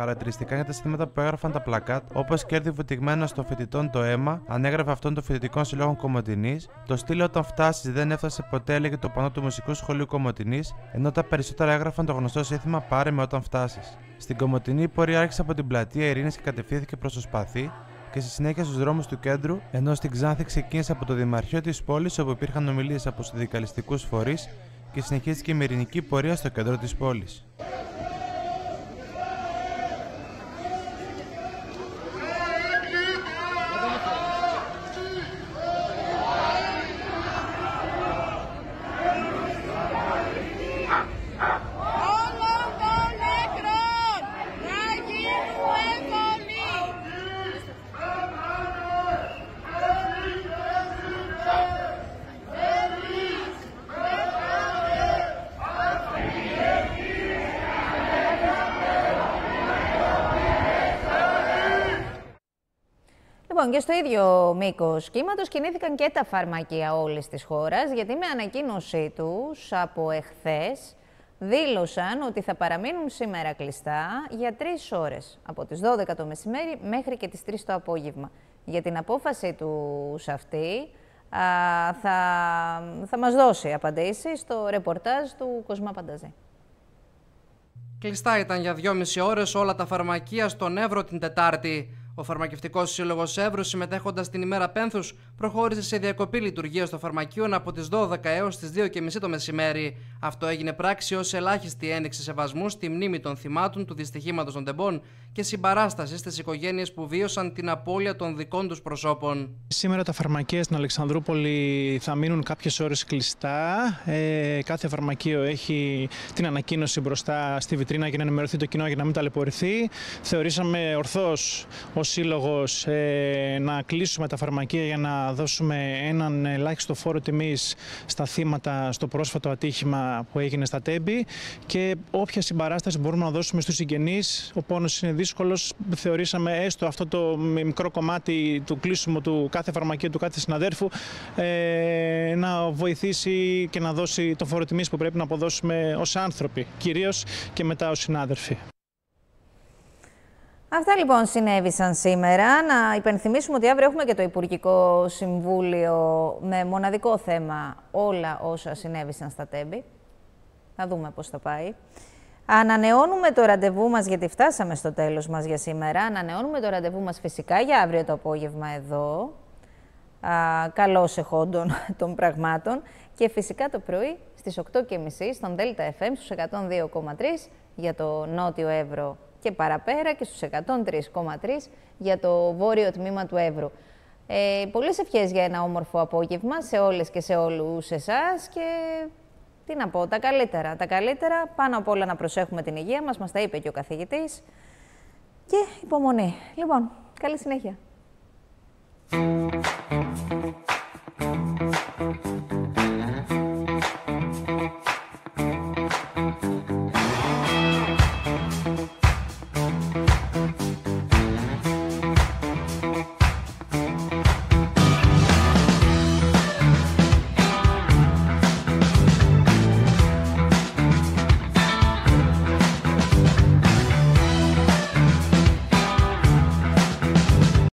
Χαρακτηριστικά για τα συστήματα που έγραφαν τα πλακάτ, όπως κέρδη βουτυγμένα στο φοιτητών το αίμα, ανέγραφε αυτόν των φοιτητικών συλλόγων Κομωτινής, το στήλο όταν φτάσει δεν έφτασε ποτέ έλεγε το πανό του Μουσικού Σχολείου Κομωτινής, ενώ τα περισσότερα έγραφαν το γνωστό σύνθημα Πάρε με όταν φτάσεις. Στην Κομωτινή η πορεία άρχισε από την πλατεία Ειρήνης και κατευθύνθηκε προς το Σπαθί, και στη συνέχεια στους δρόμους του κέντρου, ενώ στην Ξάνθη ξεκίνησε από το Δημαρχείο της πόλης όπου υπήρχαν ομιλίες από συνδικαλιστικούς φορείς και συνεχίστηκε η μερινική πορεία στο κέντρο της πόλης. Μήκο κύματο κινήθηκαν και τα φαρμακεία όλης της χώρας, γιατί με ανακοίνωσή τους από εχθές δήλωσαν ότι θα παραμείνουν σήμερα κλειστά για τρεις ώρες, από τις 12 το μεσημέρι μέχρι και τις 3 το απόγευμα. Για την απόφαση τους αυτή α, θα, θα μας δώσει απαντήσεις στο ρεπορτάζ του Κοσμά Πανταζή. Κλειστά ήταν για δυόμιση ώρες όλα τα φαρμακεία στον Εύρο την Τετάρτη. Ο Φαρμακευτικός Σύλλογος Εύρους, συμμετέχοντας την ημέρα Πένθους, προχώρησε σε διακοπή λειτουργία των φαρμακείων από τις 12 έως τις 2.30 το μεσημέρι. Αυτό έγινε πράξη ως ελάχιστη ένδειξη σεβασμού στη μνήμη των θυμάτων του δυστυχήματος των τεμπών και συμπαράσταση στις οικογένειες που βίωσαν την απώλεια των δικών τους προσώπων. Σήμερα τα φαρμακεία στην Αλεξανδρούπολη θα μείνουν κάποιες ώρες κλειστά. Ε, κάθε φαρμακείο έχει την ανακοίνωση μπροστά στη βιτρίνα για να ενημερωθεί το κοινό για να μην ταλαιπωρηθεί. Θεωρήσαμε ορθώς ω σύλλογος ε, να κλείσουμε τα φαρμακεία για να δώσουμε έναν ελάχιστο φόρο τιμής στα θύματα στο πρόσφατο ατύχημα που έγινε στα Τέμπη και όποια συμπαράσταση μπορούμε να δώσουμε στους συγγενείς. Ο πόνος είναι δύσκολος. Θεωρήσαμε έστω αυτό το μικρό κομμάτι του κλείσιμου του κάθε φαρμακείου, του κάθε συναδέρφου, ε, να βοηθήσει και να δώσει το φόρο τιμής που πρέπει να αποδώσουμε ως άνθρωποι, κυρίως και μετά ως συνάδελφοι. Αυτά λοιπόν συνέβησαν σήμερα. Να υπενθυμίσουμε ότι αύριο έχουμε και το Υπουργικό Συμβούλιο με μοναδικό θέμα όλα όσα συνέβησαν στα τέμπη. Θα δούμε πώς θα πάει. Ανανεώνουμε το ραντεβού μας, γιατί φτάσαμε στο τέλος μας για σήμερα. Ανανεώνουμε το ραντεβού μας φυσικά για αύριο το απόγευμα εδώ. Α, καλώς εχόντων των πραγμάτων. Και φυσικά το πρωί στις 8.30 στον Delta FM στους 102,3 για το Νότιο Εύρο και παραπέρα και στους 103,3 για το βόρειο τμήμα του Εύρου. Ε, πολλές ευχές για ένα όμορφο απόγευμα σε όλες και σε όλους εσάς και τι να πω, τα καλύτερα. Τα καλύτερα, πάνω απ' όλα να προσέχουμε την υγεία μας, μας τα είπε και ο καθηγητής. Και υπομονή. Λοιπόν, καλή συνέχεια.